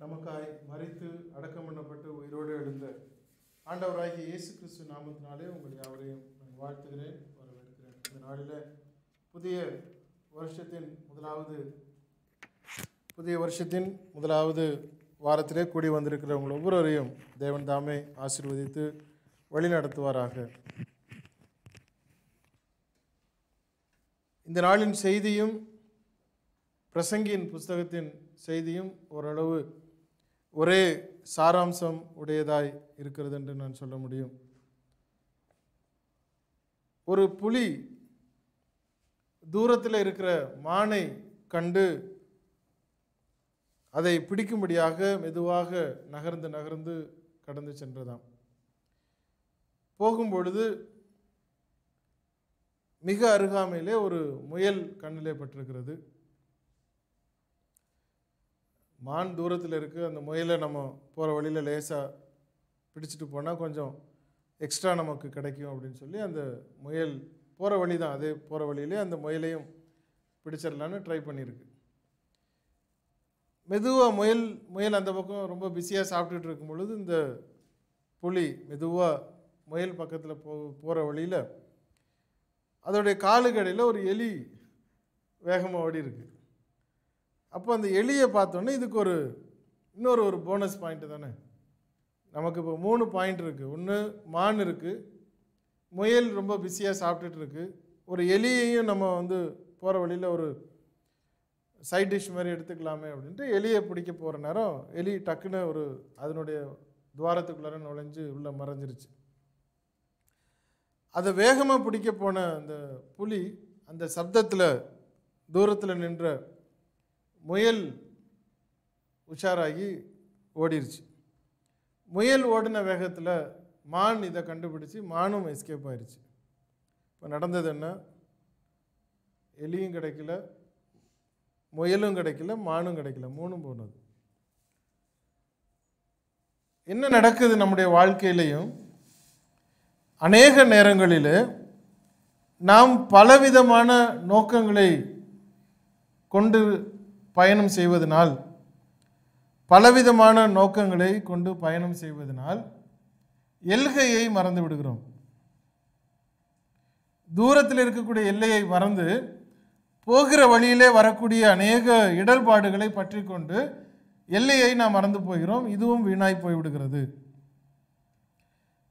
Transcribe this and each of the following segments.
நமக்காய் மறித்து அடக்கம் பண்ணப்பட்டு உயிரோடு எழுந்த ஆண்டவராகிய இயேசு கிறிஸ்து நாமத்தினாலே உங்கள் யாவரையும் நான் வாழ்த்துகிறேன் வரவேற்கிறேன். இந்த நாளில் புதிய வருஷத்தின் முதலாவது புதிய வருஷத்தின் முதலாவது வாரத்திலே கூடி வந்திருக்கிற உங்கள் ஒவ்வொருவரையும் தேவன் தாமே ஆசீர்வதித்து வழிநடத்துவாராக இந்த நாளின் செய்தியும் பிரசங்கியின் புஸ்தகத்தின் செய்தியும் ஓரளவு ஒரே சாராம்சம் உடையதாய் இருக்கிறது என்று நான் சொல்ல முடியும். ஒரு புலி தூரத்தில் இருக்கிற மானை கண்டு அதை பிடிக்கும்படியாக மெதுவாக நகர்ந்து நகர்ந்து கடந்து சென்றதாம். போகும்பொழுது மிக அருகாமையிலே ஒரு முயல் கண்ணிலே பட்டிருக்கிறது. மான் தூரத்தில் இருக்குது அந்த முயலை நம்ம போகிற வழியில் லேசாக பிடிச்சிட்டு போனால் கொஞ்சம் எக்ஸ்ட்ரா நமக்கு கிடைக்கும் அப்படின்னு சொல்லி அந்த முயல் போகிற வழி தான் அதே போகிற வழியிலே அந்த முயலையும் பிடிச்சிடலான்னு ட்ரை பண்ணியிருக்கு மெதுவாக முயல் முயல் அந்த பக்கம் ரொம்ப பிஸியாக சாப்பிட்டுட்டு இருக்கும் பொழுது இந்த புலி மெதுவாக முயல் பக்கத்தில் போ போகிற வழியில் அதோடைய காலுக்கடையில் ஒரு எலி வேகமாக ஓடி இருக்குது அப்போ அந்த எலியை பார்த்தோன்னே இதுக்கு ஒரு இன்னொரு ஒரு போனஸ் பாயிண்ட்டு தானே? நமக்கு இப்போ மூணு பாயிண்ட் இருக்குது ஒன்று மான் இருக்குது முயல் ரொம்ப பிஸியாக சாப்பிட்டுட்டு இருக்கு. ஒரு எலியையும் நம்ம வந்து போகிற வழியில் ஒரு சைட் டிஷ் மாதிரி எடுத்துக்கலாமே அப்படின்ட்டு எலியை பிடிக்க போகிற நேரம் எலி டக்குன்னு ஒரு அதனுடைய துவாரத்துக்குள்ளார நுழைஞ்சு உள்ளே மறைஞ்சிருச்சு. அதை வேகமாக பிடிக்க போன அந்த புலி அந்த சப்தத்தில் தூரத்தில் நின்ற முயல் உஷாராகி ஓடிருச்சு. முயல் ஓடின வேகத்தில் மான் இதை கண்டுபிடிச்சி மானும் எஸ்கேப் ஆயிடுச்சு இப்போ நடந்தது என்ன? எலியும் கிடைக்கல முயலும் கிடைக்கல மானும் கிடைக்கல மூணும் போனது. என்ன நடக்குது நம்முடைய வாழ்க்கையிலையும்? அநேக நேரங்களில் நாம் பலவிதமான நோக்கங்களை கொண்டு பயணம் செய்வதனால் பலவிதமான நோக்கங்களை கொண்டு பயணம் செய்வதனால் எல்கையை மறந்து விடுகிறோம். தூரத்தில் இருக்கக்கூடிய எல்லையை மறந்து போகிற வழியிலே வரக்கூடிய அநேக இடர்பாடுகளை பற்றி கொண்டு எல்லையை நாம் மறந்து போகிறோம். இதுவும் வீணாய் போய்விடுகிறது.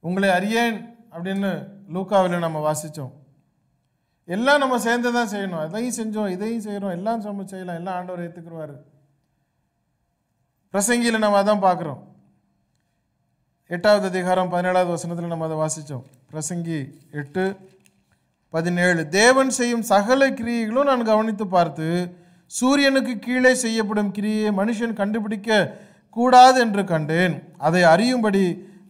உங்களை அறியேன் அப்படின்னு லூக்காவில் நம்ம வாசித்தோம் எல்லாம் நம்ம சேர்ந்து தான் செய்யணும். அதையும் செஞ்சோம் இதையும் செய்கிறோம் எல்லாம் நம்ம செய்யலாம். எல்லாம் ஆண்டவர் ஏற்றுக்குருவார் பிரசங்கியில் நம்ம அதான் பார்க்குறோம். எட்டாவது அதிகாரம் பதினேழாவது வசனத்தில் நம்ம அதை வாசித்தோம் பிரசங்கி எட்டு பதினேழு. தேவன் செய்யும் சகல கிரியைகளும் நான் கவனித்து பார்த்து சூரியனுக்கு கீழே செய்யப்படும் கிரியை மனுஷன் கண்டுபிடிக்க கூடாது என்று கண்டேன். அதை அறியும்படி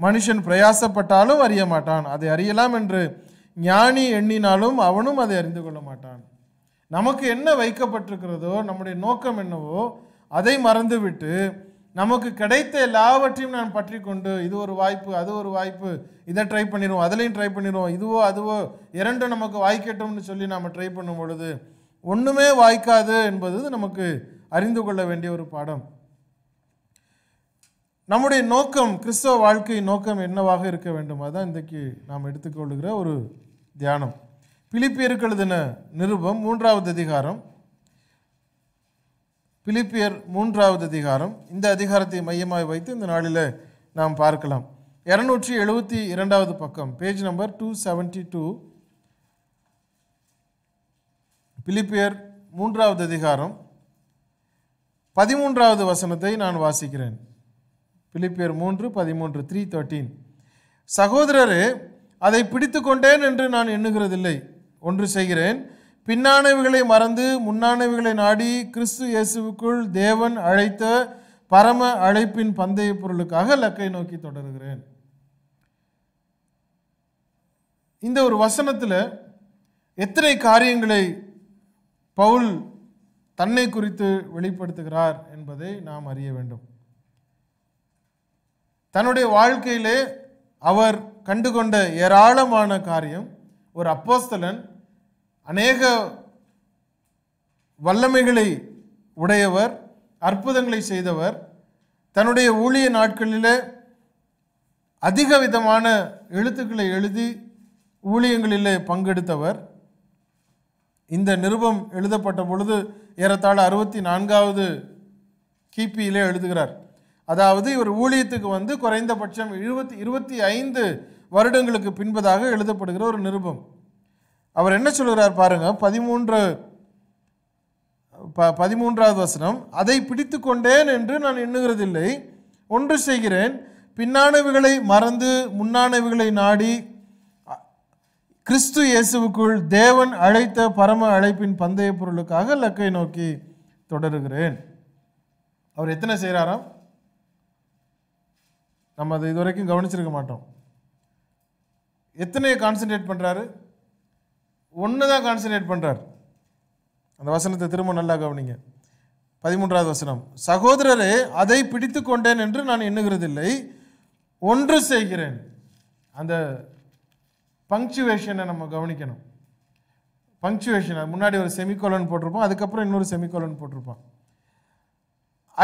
மனுஷன் பிரயாசப்பட்டாலும் அறிய மாட்டான் அதை அறியலாம் என்று ஞானி எண்ணினாலும் அவனும் அதை அறிந்து கொள்ள மாட்டான். நமக்கு என்ன வைக்கப்பட்டிருக்கிறதோ நம்முடைய நோக்கம் என்னவோ அதை மறந்துவிட்டு நமக்கு கிடைத்த எல்லாவற்றையும் நான் பற்றி கொண்டு இது ஒரு வாய்ப்பு அது ஒரு வாய்ப்பு இதை ட்ரை பண்ணிடுவோம் அதுலேயும் ட்ரை பண்ணிடுவோம் இதுவோ அதுவோ இரண்டும் நமக்கு வாய்க்கட்டும்னு சொல்லி நாம் ட்ரை பண்ணும் பொழுது ஒன்றுமே வாய்க்காது என்பது நமக்கு அறிந்து கொள்ள வேண்டிய ஒரு பாடம். நம்முடைய நோக்கம் கிறிஸ்தவ வாழ்க்கை நோக்கம் என்னவாக இருக்க வேண்டும்? அதுதான் இன்றைக்கு நாம் எடுத்துக்கொள்கிற ஒரு தியானம். பிலிப்பியருக்கு எழுதின நிருபம் மூன்றாவது அதிகாரம். பிலிப்பியர் மூன்றாவது அதிகாரம். இந்த அதிகாரத்தை மையமாக வைத்து இந்த நாளில் நாம் பார்க்கலாம். இரநூற்றி எழுபத்தி இரண்டாவது பக்கம் page number two seventy two பிலிப்பியர் மூன்றாவது அதிகாரம். பதிமூன்றாவது வசனத்தை நான் வாசிக்கிறேன். பிலிப்பியர் மூன்று பதிமூன்று த்ரீ தேர்ட்டீன் சகோதரரே அதை பிடித்து கொண்டேன் என்று நான் எண்ணுகிறதில்லை. ஒன்று செய்கிறேன். பின்னானவைகளை மறந்து முன்னானவைகளை நாடி கிறிஸ்து இயேசுவுக்குள் தேவன் அழைத்த பரம அழைப்பின் பந்தய பொருளுக்காக லக்கை நோக்கி தொடருகிறேன். இந்த ஒரு வசனத்தில் எத்தனை காரியங்களை பவுல் தன்னை குறித்து வெளிப்படுத்துகிறார் என்பதை நாம் அறிய வேண்டும். தன்னுடைய வாழ்க்கையிலே அவர் கண்டுகொண்ட ஏராளமான காரியம் ஒரு அப்போஸ்தலன் அநேக வல்லமைகளை உடையவர் அற்புதங்களை செய்தவர் தன்னுடைய ஊழிய நாட்களிலே அதிக விதமான எழுத்துக்களை எழுதி ஊழியங்களிலே பங்கெடுத்தவர். இந்த நிருபம் எழுதப்பட்ட பொழுது ஏறத்தாழ அறுபத்தி நான்காவது கிபியிலே எழுதுகிறார். அதாவது இவர் ஊழியத்துக்கு வந்து குறைந்தபட்சம் இருபத்தி இருபத்தி ஐந்து வருடங்களுக்கு பின்பதாக எழுதப்படுகிற ஒரு நிருபம். அவர் என்ன சொல்கிறார் பாருங்கள் பதிமூன்று ப பதிமூன்றாவது வசனம் அதை பிடித்து கொண்டேன் என்று நான் எண்ணுகிறதில்லை ஒன்று செய்கிறேன் பின்னானவைகளை மறந்து முன்னானவைகளை நாடி கிறிஸ்து இயேசுவுக்குள் தேவன் அழைத்த பரம அழைப்பின் பந்தய பொருளுக்காக லக்கை நோக்கி தொடருகிறேன். அவர் எத்தனை செய்கிறாராம்? நம்ம அதை இதுவரைக்கும் கவனிச்சிருக்க மாட்டோம். எத்தனையை கான்சென்ட்ரேட் பண்ணுறாரு ஒன்று தான் கான்சென்ட்ரேட் பண்ணுறார் அந்த வசனத்தை திரும்ப நல்லா கவனிங்க. பதிமூன்றாவது வசனம் சகோதரரே அதை பிடித்து கொண்டேன் என்று நான் எண்ணுகிறதில்லை. ஒன்று செய்கிறேன். அந்த பங்க்சுவேஷனை நம்ம கவனிக்கணும். பங்க்சுவேஷன் முன்னாடி ஒரு செமிகோலன் போட்டிருப்போம் அதுக்கப்புறம் இன்னொரு செமிகோலன் போட்டிருப்பான்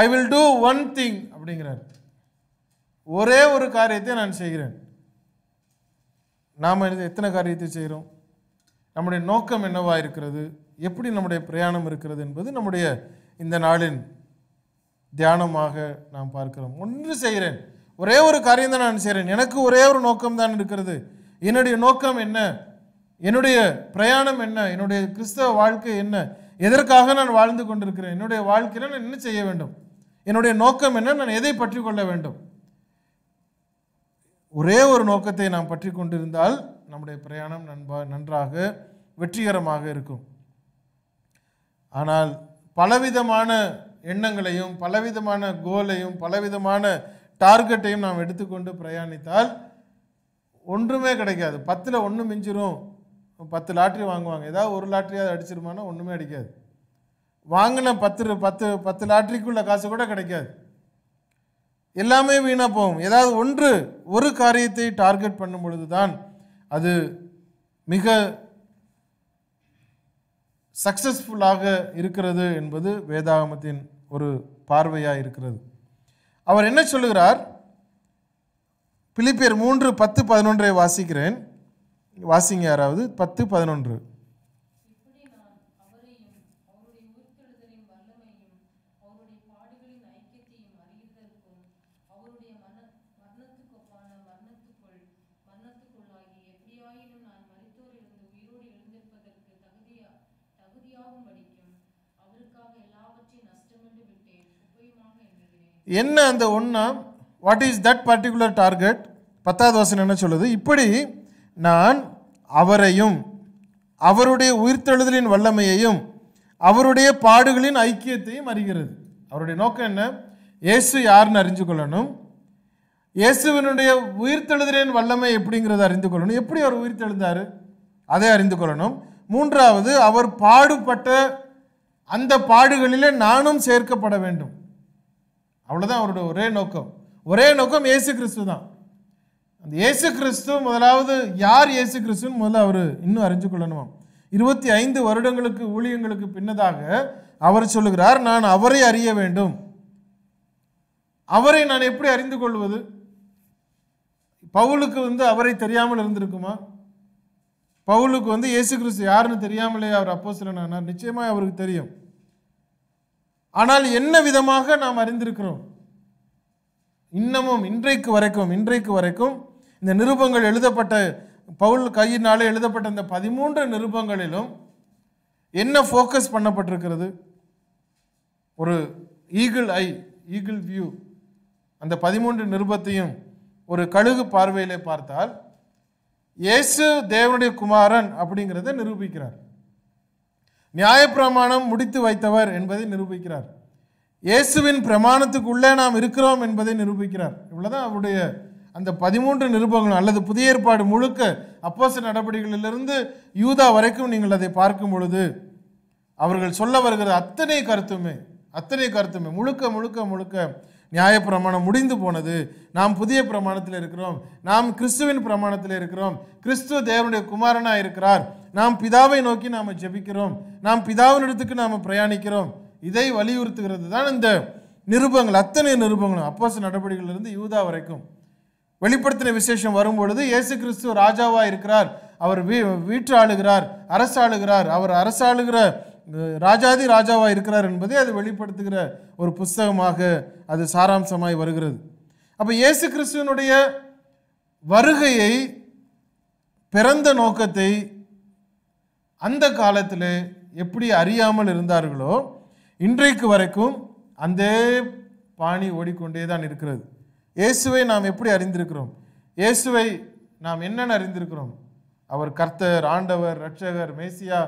I will do one thing அப்படிங்கிறார். ஒரே ஒரு காரியத்தை நான் செய்கிறேன். நாம் எத்தனை காரியத்தை செய்கிறோம் நம்முடைய நோக்கம் என்னவா இருக்கிறது? எப்படி நம்முடைய பிரயாணம் இருக்கிறது என்பது நம்முடைய இந்த நாளின் தியானமாக நாம் பார்க்கிறோம். ஒன்று செய்கிறேன் ஒரே ஒரு காரியம் தான் நான் செய்கிறேன் எனக்கு ஒரே ஒரு நோக்கம் தான் இருக்கிறது. என்னுடைய நோக்கம் என்ன? என்னுடைய பிரயாணம் என்ன? என்னுடைய கிறிஸ்தவ வாழ்க்கை என்ன? எதற்காக நான் வாழ்ந்து கொண்டிருக்கிறேன்? என்னுடைய வாழ்க்கையில் நான் என்ன செய்ய வேண்டும்? என்னுடைய நோக்கம் என்ன? நான் எதை பற்றி கொள்ள வேண்டும்? ஒரே ஒரு நோக்கத்தை நாம் பற்றி கொண்டிருந்தால் நம்முடைய பிரயாணம் நண்பா நன்றாக வெற்றிகரமாக இருக்கும். ஆனால் பலவிதமான எண்ணங்களையும் பலவிதமான கோலையும் பலவிதமான டார்கெட்டையும் நாம் எடுத்துக்கொண்டு பிரயாணித்தால் ஒன்றுமே கிடைக்காது. பத்தில் ஒன்று மிஞ்சிரும். பத்து லாட்ரி வாங்குவாங்க. ஏதாவது ஒரு லாட்ரியாவது அடிச்சிருமானா ஒன்றுமே அடிக்காது. வாங்கின பத்து பத்து பத்து லாட்ரிக்குள்ள காசு கூட கிடைக்காது. எல்லாமே வீணாக போகும். ஏதாவது ஒன்று ஒரு காரியத்தை டார்கெட் பண்ணும் பொழுது தான் அது மிக சக்சஸ்ஃபுல்லாக இருக்கிறது என்பது வேதாகமத்தின் ஒரு பார்வையாக இருக்கிறது. அவர் என்ன சொல்லுகிறார்? பிலிப்பியர் மூன்று பத்து பதினொன்றை வாசிக்கிறேன். வாசிங்க யாராவது பத்து பதினொன்று இப்படி நான் அவரையும் அவருடைய உயிர்த்தெழுதலின் வல்லமையும் அவருடைய பாடுகளின் ஐக்கியத்தையும் அறிகிறதற்கும் அவருடைய மன மரணத்துக்கொப்பான மரணத்துக்குள் மரணத்துக்குள்ளாகி எப்படியாயினும் நான் மரித்தோரிலிருந்து உயிரோடு எழுந்திருப்பதற்கு தகுதியா தகுதியாகும்படிக்கும் அவருக்காக எல்லாவற்றையும் நஷ்டமென்று விட்டேன் உபயமாக எண்ணுகிறேன் என்ன அந்த ஒன்றா what is that particular target பத்தாவது வசனம் என்ன சொல்லுது? இப்படி நான் அவரையும் அவருடைய உயிர்த்தெழுதலின் வல்லமையையும் அவருடைய பாடுகளின் ஐக்கியத்தையும் அறிகிறது. அவருடைய நோக்கம் என்ன? இயேசு யாருன்னு அறிஞ்சு கொள்ளணும். இயேசுவினுடைய உயிர்த்தெழுதலின் வல்லமை எப்படிங்கிறத அறிந்து கொள்ளணும். எப்படி அவர் உயிர்த்தெழுந்தார்? அதை அறிந்து கொள்ளணும். மூன்றாவது அவர் பாடுபட்ட அந்த பாடுகளிலே நானும் சேர்க்கப்பட வேண்டும். அவ்வளோதான் அவரோட ஒரே நோக்கம். ஒரே நோக்கம் இயேசு கிறிஸ்து தான் அந்த இயேசு கிறிஸ்து முதலாவது யார் இயேசு கிறிஸ்துன்னு முதல்ல அவர் இன்னும் அறிஞ்சு கொள்ளணுமாம் இருபத்தி ஐந்து வருடங்களுக்கு ஊழியங்களுக்கு பின்னதாக அவர் சொல்லுகிறார் நான் அவரை அறிய வேண்டும். அவரை நான் எப்படி அறிந்து கொள்வது? பவுலுக்கு வந்து அவரை தெரியாமல் இருந்திருக்குமா? பவுலுக்கு வந்து இயேசு கிறிஸ்து யாருன்னு தெரியாமலே அவர் அப்போ அப்போஸ்தலனானார்? நிச்சயமாக அவருக்கு தெரியும். ஆனால் என்ன விதமாக நாம் அறிந்திருக்கிறோம்? இன்னமும் இன்றைக்கு வரைக்கும் இன்றைக்கு வரைக்கும் இந்த நிருபங்கள் எழுதப்பட்ட பவுல் கையினாலே எழுதப்பட்ட இந்த பதிமூன்று நிருபங்களிலும் என்ன ஃபோக்கஸ் பண்ணப்பட்டிருக்கிறது? ஒரு ஈகிள் ஐ ஈகிள் வியூ அந்த பதிமூன்று நிருபத்தையும் ஒரு கழுகு பார்வையிலே பார்த்தால் இயேசு தேவனுடைய குமாரன் அப்படிங்கிறத நிரூபிக்கிறார். நியாயப்பிரமாணம் முடித்து வைத்தவர் என்பதை நிரூபிக்கிறார். இயேசுவின் பிரமாணத்துக்குள்ளே நாம் இருக்கிறோம் என்பதை நிரூபிக்கிறார். இவ்வளோதான் அவருடைய அந்த பதிமூன்று நிருபங்கள் அல்லது புதிய ஏற்பாடு முழுக்க அப்போச நடவடிக்கைகளிலிருந்து யூதா வரைக்கும் நீங்கள் அதை பார்க்கும் பொழுது அவர்கள் சொல்ல வருகிற அத்தனை கருத்துமே அத்தனை கருத்துமே முழுக்க முழுக்க முழுக்க நியாயப்பிரமாணம் முடிந்து போனது. நாம் புதிய பிரமாணத்தில் இருக்கிறோம். நாம் கிறிஸ்துவின் பிரமாணத்தில் இருக்கிறோம். கிறிஸ்துவ தேவனுடைய குமாரனாக இருக்கிறார் நாம் பிதாவை நோக்கி நாம் ஜெபிக்கிறோம். நாம் பிதாவினிடத்துக்கு நாம் பிரயாணிக்கிறோம். இதை வலியுறுத்துகிறது தான் இந்த நிருபங்கள் அத்தனை நிருபங்களும். அப்போஸ் நடவடிக்கைகளிலிருந்து யூதா வரைக்கும். வெளிப்படுத்தின விசேஷம் வரும்பொழுது இயேசு கிறிஸ்து ராஜாவாக இருக்கிறார். அவர் வீ வீற்று ஆளுகிறார் அரசாளுகிறார் அவர் அரசாளுகிற ராஜாதி ராஜாவாக இருக்கிறார் என்பதை அது வெளிப்படுத்துகிற ஒரு புஸ்தகமாக அது சாராம்சமாய் வருகிறது. அப்போ இயேசு கிறிஸ்துவனுடைய வருகையை பிறந்த நோக்கத்தை அந்த காலத்தில் எப்படி அறியாமல் இருந்தார்களோ இன்றைக்கு வரைக்கும் அந்த பாணி ஓடிக்கொண்டே தான் இருக்கிறது. இயேசுவை நாம் எப்படி அறிந்திருக்கிறோம்? இயேசுவை நாம் என்னென்ன அறிந்திருக்கிறோம்? அவர் கர்த்தர் ஆண்டவர் ரட்சகர் மேசியா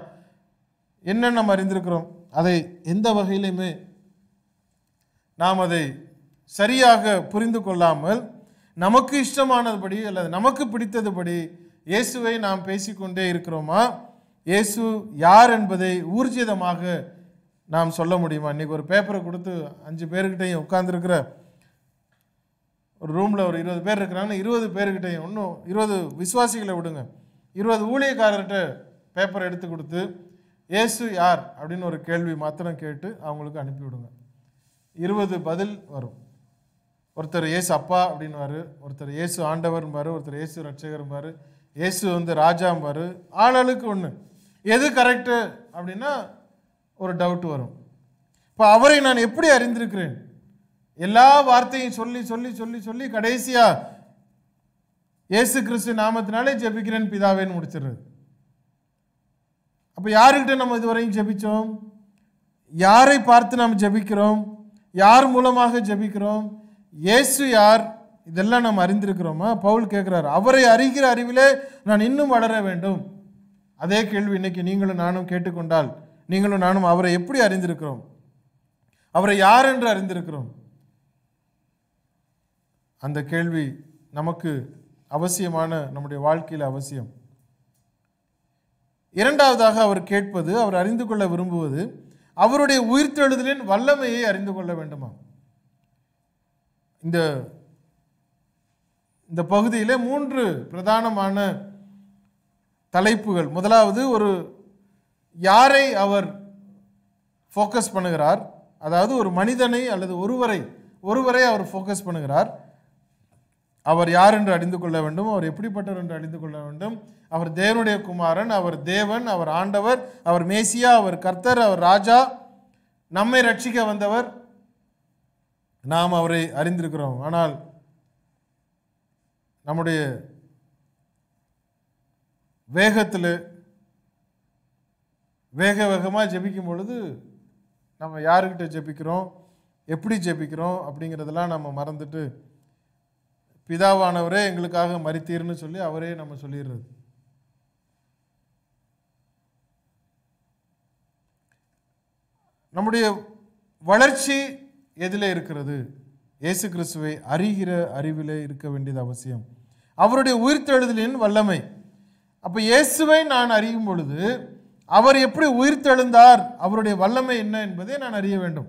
என்னென்ன நாம் அறிந்திருக்கிறோம்? அதை எந்த வகையிலுமே நாம் அதை சரியாக புரிந்து கொள்ளாமல் நமக்கு இஷ்டமானதுபடி அல்லது நமக்கு பிடித்ததுபடி இயேசுவை நாம் பேசிக்கொண்டே இருக்கிறோமா? இயேசு யார் என்பதை ஊர்ஜிதமாக நாம் சொல்ல முடியுமா? இன்னைக்கு ஒரு பேப்பரை கொடுத்து அஞ்சு பேர்கிட்டையும் உட்கார்ந்துருக்கிற ஒரு ரூமில் ஒரு இருபது பேர் இருக்கிறாங்கன்னா இருபது பேர்கிட்டையும் இன்னும் இருபது விசுவாசிகளை விடுங்க. இருபது ஊழியக்காரர்கிட்ட பேப்பர் எடுத்து கொடுத்து இயேசு யார்? அப்படின்னு ஒரு கேள்வி மாத்திரம் கேட்டு அவங்களுக்கு அனுப்பிவிடுங்க இருபது பதில் வரும். ஒருத்தர் இயேசு அப்பா அப்படின்வாரு ஒருத்தர் இயேசு ஆண்டவர்பாரு ஒருத்தர் இயேசு ரட்சகர்பாரு இயேசு வந்து ராஜாம்பாரு ஆளாளுக்கு ஒன்று எது கரெக்டு அப்படின்னா ஒரு டவுட் வரும். இப்போ அவரை நான் எப்படி அறிந்திருக்கிறேன்? எல்லா வார்த்தையும் சொல்லி சொல்லி சொல்லி சொல்லி கடைசியாக இயேசு கிறிஸ்து நாமத்தினாலே ஜெபிக்கிறேன் பிதாவேன்னு முடிச்சிடுறது. அப்போ யாருக்கிட்ட நம்ம இதுவரையும் ஜெபித்தோம் யாரை பார்த்து நாம் ஜெபிக்கிறோம்? யார் மூலமாக ஜெபிக்கிறோம்? இயேசு யார்? இதெல்லாம் நாம் அறிந்திருக்கிறோமா? பவுல் கேட்குறாரு அவரை அறிகிற அறிவிலே நான் இன்னும் வளர வேண்டும். அதே கேள்வி இன்னைக்கு நீங்களும் நானும் கேட்டுக்கொண்டால் நீங்களும் நானும் அவரை எப்படி அறிந்திருக்கிறோம்? அவரை யார் என்று அறிந்திருக்கிறோம்? அந்த கேள்வி நமக்கு அவசியமான நம்முடைய வாழ்க்கையில் அவசியம். இரண்டாவதாக அவர் கேட்பது அவர் அறிந்து கொள்ள விரும்புவது அவருடைய உயிர்த்தெழுதலின் வல்லமையை அறிந்து கொள்ள வேண்டுமா? இந்த இந்த பகுதியில் மூன்று பிரதானமான தலைப்புகள். முதலாவது ஒரு யாரை அவர் ஃபோக்கஸ் பண்ணுகிறார்? அதாவது ஒரு மனிதனை அல்லது ஒருவரை ஒருவரை அவர் ஃபோக்கஸ் பண்ணுகிறார். அவர் யார் என்று அறிந்து கொள்ள வேண்டும். அவர் எப்படிப்பட்டவர் என்று அறிந்து கொள்ள வேண்டும். அவர் தேவனுடைய குமாரன் அவர் தேவன் அவர் ஆண்டவர் அவர் மேசியா அவர் கர்த்தர் அவர் ராஜா நம்மை ரட்சிக்க வந்தவர் நாம் அவரை அறிந்திருக்கிறோம். ஆனால் நம்முடைய வேகத்தில் வேக வேகமாக ஜெபிக்கும் பொழுது நம்ம யாருக்கிட்ட ஜெபிக்கிறோம்? எப்படி ஜெபிக்கிறோம்? அப்படிங்கிறதெல்லாம் நம்ம மறந்துட்டு பிதாவானவரே எங்களுக்காக மறித்தீர்னு சொல்லி அவரே நம்ம சொல்லிடுறது. நம்முடைய வளர்ச்சி எதில் இருக்கிறது. இயேசு கிறிஸ்துவை அறிகிற அறிவிலே இருக்க வேண்டியது அவசியம். அவருடைய உயிர்த்தெழுதலின் வல்லமை. அப்போ இயேசுவை நான் அறியும் பொழுது அவர் எப்படி உயிர்த்தெழுந்தார்? அவருடைய வல்லமை என்ன என்பதை நான் அறிய வேண்டும்.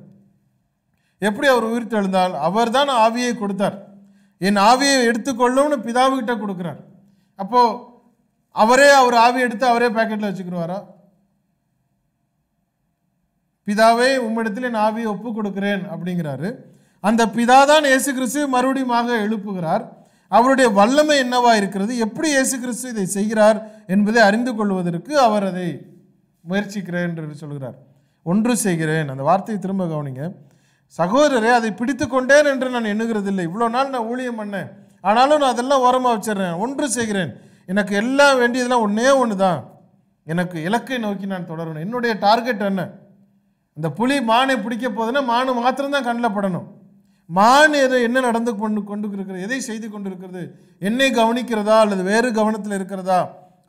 எப்படி அவர் உயிர்த்தெழுந்தால் அவர் தான் ஆவியை கொடுத்தார். என் ஆவியை எடுத்துக்கொள்ளும்னு பிதாவுக்கிட்ட கொடுக்குறார். அப்போ அவரே அவர் ஆவி எடுத்து அவரே பேக்கெட்டில் வச்சுக்கிடுவாரா? பிதாவே உம்மிடத்தில் என் ஆவியை ஒப்பு கொடுக்கிறேன் அப்படிங்கிறாரு. அந்த பிதா தான் இயேசு கிறிஸ்து மறுபடியுமாக எழுப்புகிறார். அவருடைய வல்லமை என்னவா இருக்கிறது? எப்படி இயேசு கிறிஸ்து இதை செய்கிறார் என்பதை அறிந்து கொள்வதற்கு அவர் அதை முயற்சிக்கிறேன் என்று சொல்கிறார். ஒன்று செய்கிறேன். அந்த வார்த்தையை திரும்ப கவனிங்க. சகோதரரே அதை பிடித்து கொண்டேன் என்று நான் எண்ணுகிறதில்லை. இவ்வளோ நாள் நான் ஊழியம் பண்ணேன். ஆனாலும் நான் அதெல்லாம் ஓரமாக வச்சிடுறேன். ஒன்று செய்கிறேன். எனக்கு எல்லாம் வேண்டியதெல்லாம் ஒன்றே ஒன்று தான் எனக்கு இலக்கை நோக்கி நான் தொடரணும். என்னுடைய டார்கெட் என்ன? இந்த புலி மானை பிடிக்க போதுன்னா மானு மாத்திரம்தான் கண்ணில் படணும். மான் எதை என்ன நடந்து கொண்டு கொண்டு இருக்கிறது எதை செய்து கொண்டு இருக்கிறது என்னை கவனிக்கிறதா அல்லது வேறு கவனத்தில் இருக்கிறதா?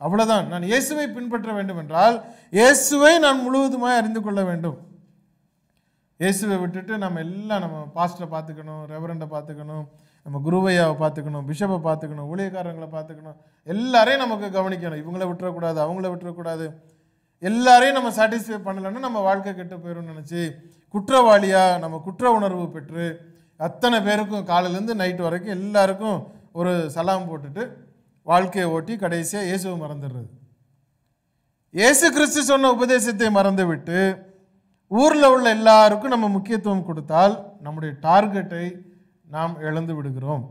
அவ்வளோதான் நான் இயேசுவை பின்பற்ற வேண்டும் என்றால் இயேசுவை நான் முழுவதுமாய் அறிந்து கொள்ள வேண்டும். இயேசுவை விட்டுட்டு நம்ம எல்லாம் நம்ம பாஸ்டரை பார்த்துக்கணும் ரெவரண்டை பார்த்துக்கணும் நம்ம குருவையாவை பார்த்துக்கணும் பிஷப்பை பார்த்துக்கணும் ஊழியக்காரங்களை பார்த்துக்கணும். எல்லாரையும் நமக்கு கவனிக்கணும். இவங்கள விட்டுறக்கூடாது அவங்கள விட்டுறக்கூடாது. எல்லாரையும் நம்ம சாட்டிஸ்ஃபை பண்ணலைன்னா நம்ம வாழ்க்கை கெட்டு போயிடும்னு நினச்சி குற்றவாளியாக நம்ம குற்ற உணர்வு பெற்று அத்தனை பேருக்கும் காலையிலேருந்து நைட் வரைக்கும் எல்லாருக்கும் ஒரு சலாம் போட்டுட்டு வாழ்க்கையை ஓட்டி கடைசியாக இயேசுவை மறந்துடுறது. இயேசு கிறிஸ்து சொன்ன உபதேசத்தை மறந்துவிட்டு ஊரில் உள்ள எல்லாருக்கும் நம்ம முக்கியத்துவம் கொடுத்தால் நம்முடைய டார்கெட்டை நாம் இழந்து விடுகிறோம்.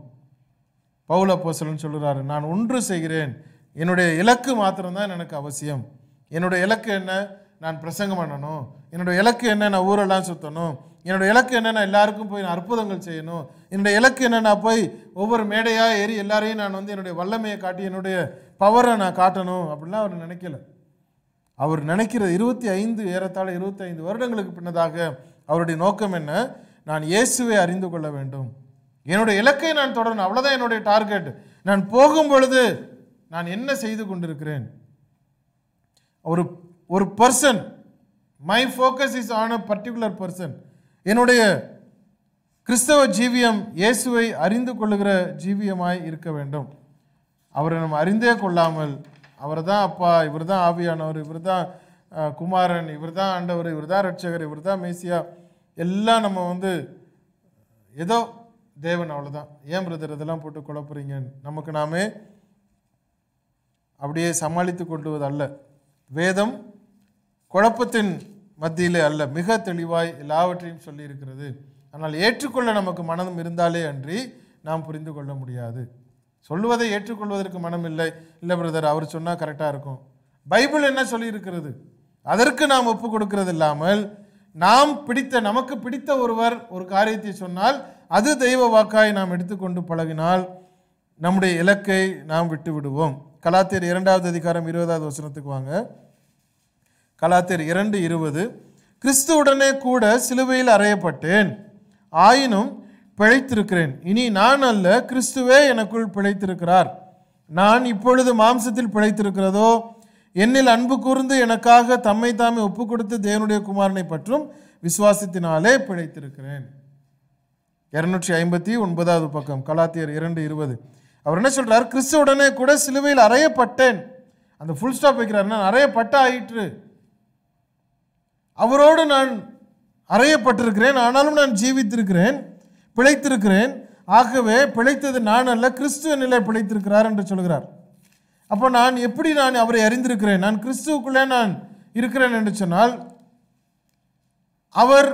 பவுல போசலன் சொல்கிறாரு நான் ஒன்று செய்கிறேன். என்னுடைய இலக்கு மாத்திரம்தான் எனக்கு அவசியம். என்னுடைய இலக்கு என்ன? நான் பிரசங்கம் பண்ணணும். என்னுடைய இலக்கு என்ன? நான் ஊரெல்லாம் சுற்றணும் என்னோடய இலக்கு என்னென்னா எல்லாருக்கும் போய் நான் அற்புதங்கள் செய்யணும். என்னுடைய இலக்கு என்னென்னா நான் போய் ஒவ்வொரு மேடையாக ஏறி எல்லாரையும் நான் வந்து என்னுடைய வல்லமையை காட்டி என்னுடைய பவரை நான் காட்டணும் அப்படின்லாம் அவர் நினைக்கல. அவர் நினைக்கிற இருபத்தி ஐந்து ஏறத்தாழ இருபத்தி ஐந்து வருடங்களுக்கு பின்னதாக அவருடைய நோக்கம் என்ன? நான் இயேசுவை அறிந்து கொள்ள வேண்டும். என்னுடைய இலக்கை நான் தொடரணும். அவ்வளோதான் என்னுடைய டார்கெட் நான் போகும் பொழுது நான் என்ன செய்து கொண்டிருக்கிறேன்? ஒரு ஒரு person my focus is on a particular person என்னுடைய கிறிஸ்தவ ஜீவியம் இயேசுவை அறிந்து கொள்ளுகிற ஜீவியமாய் இருக்க வேண்டும். அவரை நம்ம அறிந்தே கொள்ளாமல் அவர் தான் அப்பா இவர் தான் ஆவியானவர் இவர் தான் குமாரன் இவர் தான் ஆண்டவர் இவர் தான் ரட்சகர் இவர் தான் மேசியா. எல்லாம் நம்ம வந்து ஏதோ தேவன் அவ்வளோதான் ஏன் பிரதர் இதெல்லாம் போட்டு குழப்புறீங்க நமக்கு நாமே அப்படியே சமாளித்து கொள்வது அல்ல வேதம் குழப்பத்தின் மத்தியிலே அல்ல மிக தெளிவாய் எல்லாவற்றையும் சொல்லியிருக்கிறது. ஆனால் ஏற்றுக்கொள்ள நமக்கு மனம் இருந்தாலே அன்றி நாம் புரிந்து கொள்ள முடியாது. சொல்லுவதை ஏற்றுக்கொள்வதற்கு மனம் இல்லை. இல்லை பிரதர் அவர் சொன்னால் கரெக்டாக இருக்கும். பைபிள் என்ன சொல்லியிருக்கிறது? அதற்கு நாம் ஒப்பு கொடுக்கிறது இல்லாமல் நாம் பிடித்த நமக்கு பிடித்த ஒருவர் ஒரு காரியத்தை சொன்னால் அது தெய்வ வாக்காய் நாம் எடுத்துக்கொண்டு பழகினால் நம்முடைய இலக்கை நாம் விட்டு விடுவோம் கலாத்தியர் இரண்டாவது அதிகாரம் இருபதாவது வசனத்துக்கு வாங்க. கலாத்தியர் இரண்டு இருபது கிறிஸ்துவுடனே கூட சிலுவையில் அறையப்பட்டேன் ஆயினும் பிழைத்திருக்கிறேன். இனி நான் அல்ல கிறிஸ்துவே எனக்குள் பிழைத்திருக்கிறார். நான் இப்பொழுது மாம்சத்தில் பிழைத்திருக்கிறதோ? என்னில் அன்பு கூர்ந்து எனக்காக தம்மை தாமே ஒப்பு கொடுத்து தேவனுடைய குமாரனை பற்றும் விசுவாசத்தினாலே பிழைத்திருக்கிறேன். இருநூற்றி ஐம்பத்தி ஒன்பதாவது பக்கம் கலாத்தியர் இரண்டு இருபது. அவர் என்ன சொல்கிறார் கிறிஸ்துவுடனே கூட சிலுவையில் அறையப்பட்டேன். அந்த ஃபுல் ஸ்டாப் வைக்கிறார். நான் அறையப்பட்ட ஆயிற்று அவரோடு நான் அறையப்பட்டிருக்கிறேன். ஆனாலும் நான் ஜீவித்திருக்கிறேன் பிழைத்திருக்கிறேன். ஆகவே பிழைத்தது நான் அல்ல கிறிஸ்துவ நிலை பிழைத்திருக்கிறார் என்று சொல்கிறார். அப்போ நான் எப்படி நான் அவரை அறிந்திருக்கிறேன்? நான் கிறிஸ்துவுக்குள்ளே நான் இருக்கிறேன் என்று சொன்னால் அவர்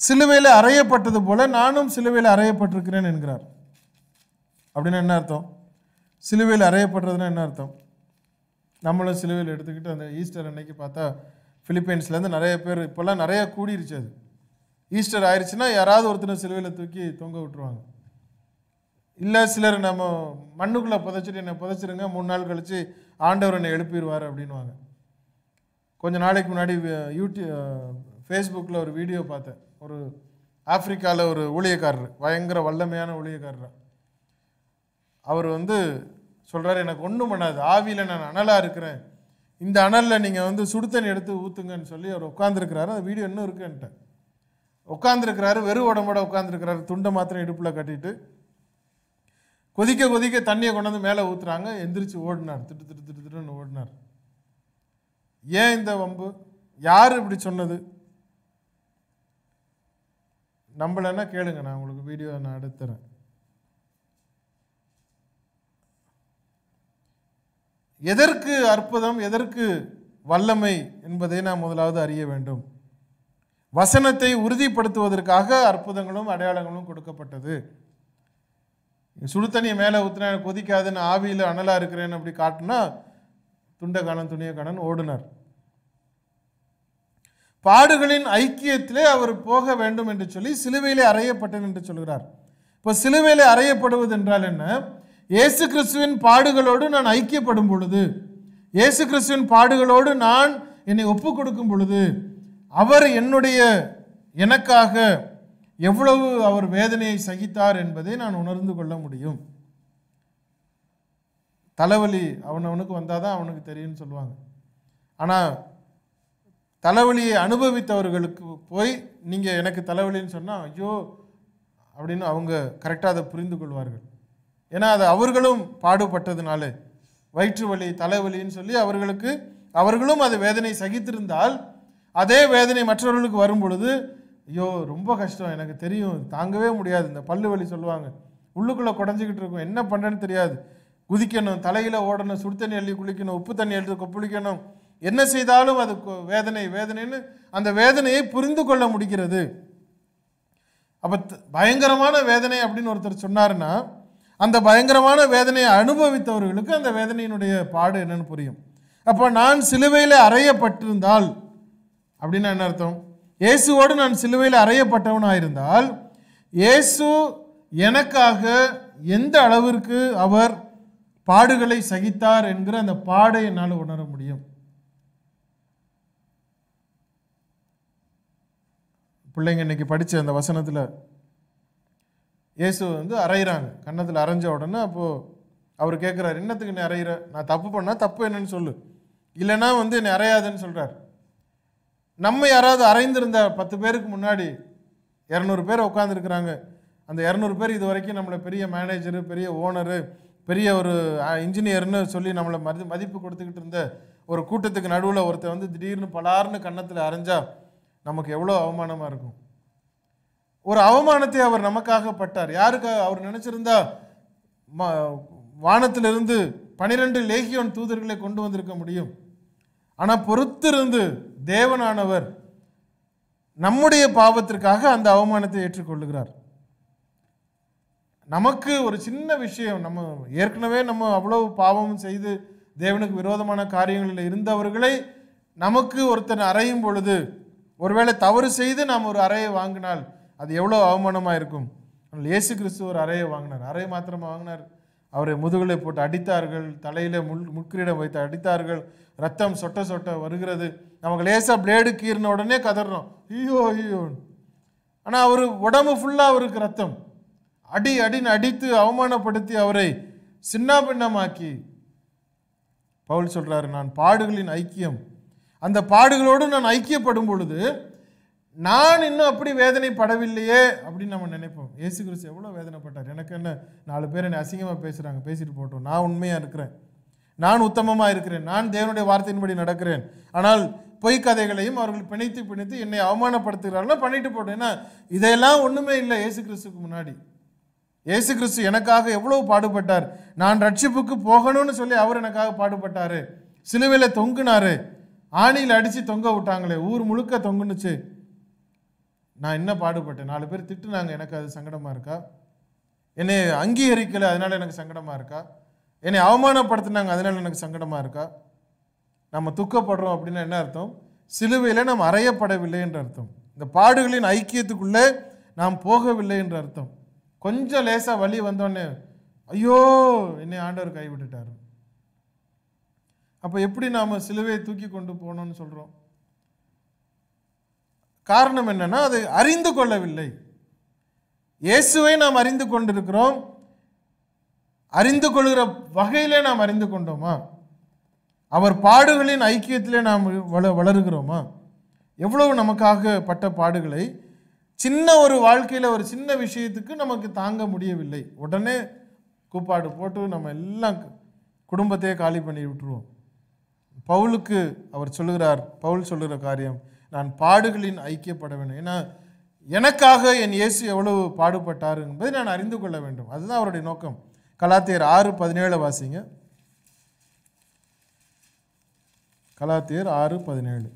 சிலுவையில் அறையப்பட்டது போல நானும் சிலுவையில் அறையப்பட்டிருக்கிறேன் என்கிறார். அப்படின்னு என்ன அர்த்தம்? சிலுவையில் அறையப்படுறதுன்னா என்ன அர்த்தம்? நம்மளும் சிலுவையில் எடுத்துக்கிட்டு அந்த ஈஸ்டர் அன்னைக்கு பார்த்தா ஃபிலிப்பைன்ஸ்லேருந்து நிறைய பேர் இப்போல்லாம் நிறையா கூடிருச்சு அது. ஈஸ்டர் ஆயிடுச்சுன்னா யாராவது ஒருத்தனை சிலுவையில் தூக்கி தொங்க விட்டுருவாங்க. இல்லை சிலர் நம்ம மண்ணுக்குள்ளே புதைச்சிட்டு என்னை புதைச்சிருங்க மூணு நாள் கழித்து ஆண்டவர் என்னை எழுப்பிடுவார் அப்படின்வாங்க கொஞ்ச நாளைக்கு முன்னாடி யூடியூப் ஃபேஸ்புக்கில் ஒரு வீடியோ பார்த்தேன். ஒரு ஆப்பிரிக்காவில் ஒரு ஊழியக்காரர் பயங்கர வல்லமையான ஊழியக்காரர். அவர் வந்து சொல்கிறாரு எனக்கு ஒன்றும் பண்ணாது ஆவியில் நான் அனலாக இருக்கிறேன். இந்த அனலில் நீங்கள் வந்து சுடுதண்ணி எடுத்து ஊற்றுங்கன்னு சொல்லி அவர் உட்காந்துருக்கிறாரு அந்த வீடியோ இன்னும் இருக்குன்ட்டு உட்காந்துருக்கிறாரு வெறும் உடம்போட உட்காந்துருக்கிறாரு துண்டை மாத்திரம் இடுப்பில் கட்டிட்டு கொதிக்க கொதிக்க தண்ணியை கொண்டு வந்து மேலே ஊற்றுறாங்க எந்திரிச்சு ஓடினார். திட்டு திட்டு திட்டு திட்டுன்னு ஓடினார். ஏன் இந்த வம்பு? யார் இப்படி சொன்னது? நம்மளன்னா கேளுங்க நான் உங்களுக்கு வீடியோ நான் எடுத்துறேன். எதற்கு அற்புதம் எதற்கு வல்லமை என்பதை நாம் முதலாவது அறிய வேண்டும். வசனத்தை உறுதிப்படுத்துவதற்காக அற்புதங்களும் அடையாளங்களும் கொடுக்கப்பட்டது. சுடுத்தண்ணியை மேலே ஊற்றினா கொதிக்காதுன்னு ஆவியில் அனலாக இருக்கிறேன்னு அப்படி காட்டினா துண்டை காணன் துணியை காணன் பாடுகளின் ஐக்கியத்திலே அவர் போக வேண்டும் என்று சொல்லி சிலுவையிலே அறையப்பட்டேன் என்று சொல்கிறார். இப்போ சிலுவையிலே அறையப்படுவது என்றால் என்ன? இயேசு கிறிஸ்துவின் பாடுகளோடு நான் ஐக்கியப்படும் பொழுது இயேசு கிறிஸ்துவின் பாடுகளோடு நான் என்னை ஒப்பு கொடுக்கும் பொழுது அவர் என்னுடைய எனக்காக எவ்வளவு அவர் வேதனையை சகித்தார் என்பதை நான் உணர்ந்து கொள்ள முடியும். தலைவலி அவனவனுக்கு வந்தால் தான் அவனுக்கு தெரியும்னு சொல்லுவாங்க. ஆனால் தலைவலியை அனுபவித்தவர்களுக்கு போய் நீங்கள் எனக்கு தலைவலின்னு சொன்னால் ஐயோ அப்படின்னு அவங்க கரெக்டாக அதை புரிந்து கொள்வார்கள். ஏன்னா அது அவர்களும் பாடுபட்டதுனால. வயிற்று வலி தலைவலின்னு சொல்லி அவர்களுக்கு அவர்களும் அது வேதனை சகித்திருந்தால் அதே வேதனை மற்றவர்களுக்கு வரும் பொழுது ஐயோ ரொம்ப கஷ்டம். எனக்கு தெரியும். தாங்கவே முடியாது. இந்த பல்லு வலி சொல்லுவாங்க. உள்ளுக்குள்ளே குடஞ்சிக்கிட்டு இருக்கும். என்ன பண்ணுறேன்னு தெரியாது. குதிக்கணும். தலையில் ஓடணும். சுடு தண்ணி அள்ளி குளிக்கணும். உப்பு தண்ணி எழுதி கொப்பளிக்கணும் என்ன செய்தாலும் அது வேதனை வேதனைன்னு அந்த வேதனையை புரிந்து கொள்ள முடிகிறது. அப்போ பயங்கரமான வேதனை அப்படின்னு ஒருத்தர் சொன்னாருன்னா அந்த பயங்கரமான வேதனையை அனுபவித்தவர்களுக்கு அந்த வேதனையினுடைய பாடு என்னன்னு புரியும். அப்போ நான் சிலுவையில் அறையப்பட்டிருந்தால் அப்படின்னா என்ன அர்த்தம்? இயேசுவோடு நான் சிலுவையில் அறையப்பட்டவனாக இருந்தால் இயேசு எனக்காக எந்த அளவிற்கு அவர் பாடுகளை சகித்தார் என்கிற அந்த பாடை என்னால் உணர முடியும். பிள்ளைங்க இன்னைக்கு படித்த அந்த வசனத்தில் இயேசு வந்து அரைகிறாங்க கன்னத்தில் அரைஞ்ச உடனே அப்போது அவர் கேட்குறாரு என்னத்துக்கு நீ அரைகிற நான் தப்பு பண்ணால் தப்பு என்னன்னு சொல்லு. இல்லைன்னா வந்து என்னை அரையாதுன்னு சொல்கிறார் நம்ம யாராவது அரைந்திருந்த பத்து பேருக்கு முன்னாடி இரநூறு பேர் உட்காந்துருக்குறாங்க அந்த இரநூறு பேர் இது வரைக்கும் நம்மளை பெரிய மேனேஜரு பெரிய ஓனரு பெரிய ஒரு இன்ஜினியர்னு சொல்லி நம்மளை மதி மதிப்பு கொடுத்துக்கிட்டு இருந்த ஒரு கூட்டத்துக்கு நடுவில் ஒருத்தர் வந்து திடீர்னு பலார்னு கன்னத்தில் அரைஞ்சா நமக்கு எவ்வளோ அவமானமாக இருக்கும்? ஒரு அவமானத்தை அவர் நமக்காக பட்டார் யாருக்காக அவர் நினச்சிருந்தா ம வானத்திலிருந்து பனிரெண்டு லேகியோன் தூதர்களை கொண்டு வந்திருக்க முடியும். ஆனால் பொறுத்திருந்து தேவனானவர் நம்முடைய பாவத்திற்காக அந்த அவமானத்தை ஏற்றுக்கொள்ளுகிறார். நமக்கு ஒரு சின்ன விஷயம் நம்ம ஏற்கனவே நம்ம அவ்வளவு பாவம் செய்து தேவனுக்கு விரோதமான காரியங்களில் இருந்தவர்களை நமக்கு ஒருத்தன் அறையும் பொழுது ஒருவேளை தவறு செய்து நாம் ஒரு அறையை வாங்கினால் அது எவ்வளோ அவமானமாக இருக்கும். ஆனால் இயேசு கிறிஸ்து ஒரு அறையை வாங்கினார். அறையை மாத்திரமா வாங்கினார். அவரை முதுகலை போட்டு அடித்தார்கள் தலையில் முள் முட்கிரீடம் வைத்து அடித்தார்கள். ரத்தம் சொட்ட சொட்ட வருகிறது. நமக்கு லேசாக பிளேடு கீறின உடனே கதறோம் ஐயோ ஐயோ. ஆனால் அவர் உடம்பு ஃபுல்லாக அவருக்கு ரத்தம். அடி அடின்னு அடித்து அவமானப்படுத்தி அவரை சின்னாபின்னமாக்கி பவுல் சொல்றாரு நான் பாடுகளின் ஐக்கியம். அந்த பாடுகளோடு நான் ஐக்கியப்படும் பொழுது நான் இன்னும் அப்படி வேதனைப்படவில்லையே அப்படின்னு நம்ம நினைப்போம். ஏசு கிறிஸ்து எவ்வளோ வேதனைப்பட்டார். எனக்கு என்ன நாலு பேர் என்னை அசிங்கமாக பேசுகிறாங்க பேசிட்டு போட்டோம் நான் உண்மையாக இருக்கிறேன். நான் உத்தமமாக இருக்கிறேன். நான் தேவனுடைய வார்த்தையின்படி நடக்கிறேன். ஆனால் பொய் கதைகளையும் அவர்கள் பிணைத்து பிணைத்து என்னை அவமானப்படுத்துகிறார்கள்னா பண்ணிட்டு போட்டோம் ஏன்னா இதெல்லாம் ஒன்றுமே இல்லை இயேசு கிறிஸ்துக்கு முன்னாடி. இயேசு கிறிஸ்து எனக்காக எவ்வளவு பாடுபட்டார். நான் ரட்சிப்புக்கு போகணும்னு சொல்லி அவர் எனக்காக பாடுபட்டார். சிலுவையில் தொங்குனாரு. ஆணியில் அடித்து தொங்க விட்டாங்களே. ஊர் முழுக்க தொங்குனுச்சு. நான் என்ன பாடுபட்டேன். நாலு பேர் திட்டுனாங்க எனக்கு அது சங்கடமாக இருக்கா? என்னை அங்கீகரிக்கலை அதனால் எனக்கு சங்கடமாக இருக்கா? என்னை அவமானப்படுத்தினாங்க அதனால் எனக்கு சங்கடமாக இருக்கா? நம்ம துக்கப்படுறோம் அப்படின்னா என்ன அர்த்தம்? சிலுவையில் நாம் அறையப்படவில்லை என்ற அர்த்தம். இந்த பாடுகளின் ஐக்கியத்துக்குள்ளே நாம் போகவில்லை என்ற அர்த்தம். கொஞ்சம் லேசாக வழி வந்தோடனே ஐயோ என்னை ஆண்டவர் கைவிட்டுட்டார். அப்போ எப்படி நாம் சிலுவையை தூக்கி கொண்டு போகணும்னு சொல்கிறோம் காரணம் என்னென்னா அது அறிந்து கொள்ளவில்லை. இயேசுவை நாம் அறிந்து கொண்டிருக்கிறோம். அறிந்து கொள்கிற வகையிலே நாம் அறிந்து கொண்டோமா? அவர் பாடுகளின் ஐக்கியத்திலே நாம் வள வளருகிறோமா? எவ்வளவு நமக்காக பட்ட பாடுகளை சின்ன ஒரு வாழ்க்கையில் ஒரு சின்ன விஷயத்துக்கு நமக்கு தாங்க முடியவில்லை. உடனே கூப்பாடு போட்டு நம்ம எல்லாம் குடும்பத்தையே காலி பண்ணி விட்டுருவோம். பவுலுக்கு அவர் சொல்லுகிறார் பவுல் சொல்லுகிற காரியம் நான் பாடுகளின் ஐக்கியப்பட வேண்டும். ஏன்னா எனக்காக என் இயேசு எவ்வளவு பாடுபட்டார் என்பதை நான் அறிந்து கொள்ள வேண்டும். அதுதான் அவருடைய நோக்கம். கலாத்தியர் ஆறு பதினேழு வாசிங்க. கலாத்தியர் ஆறு பதினேழு.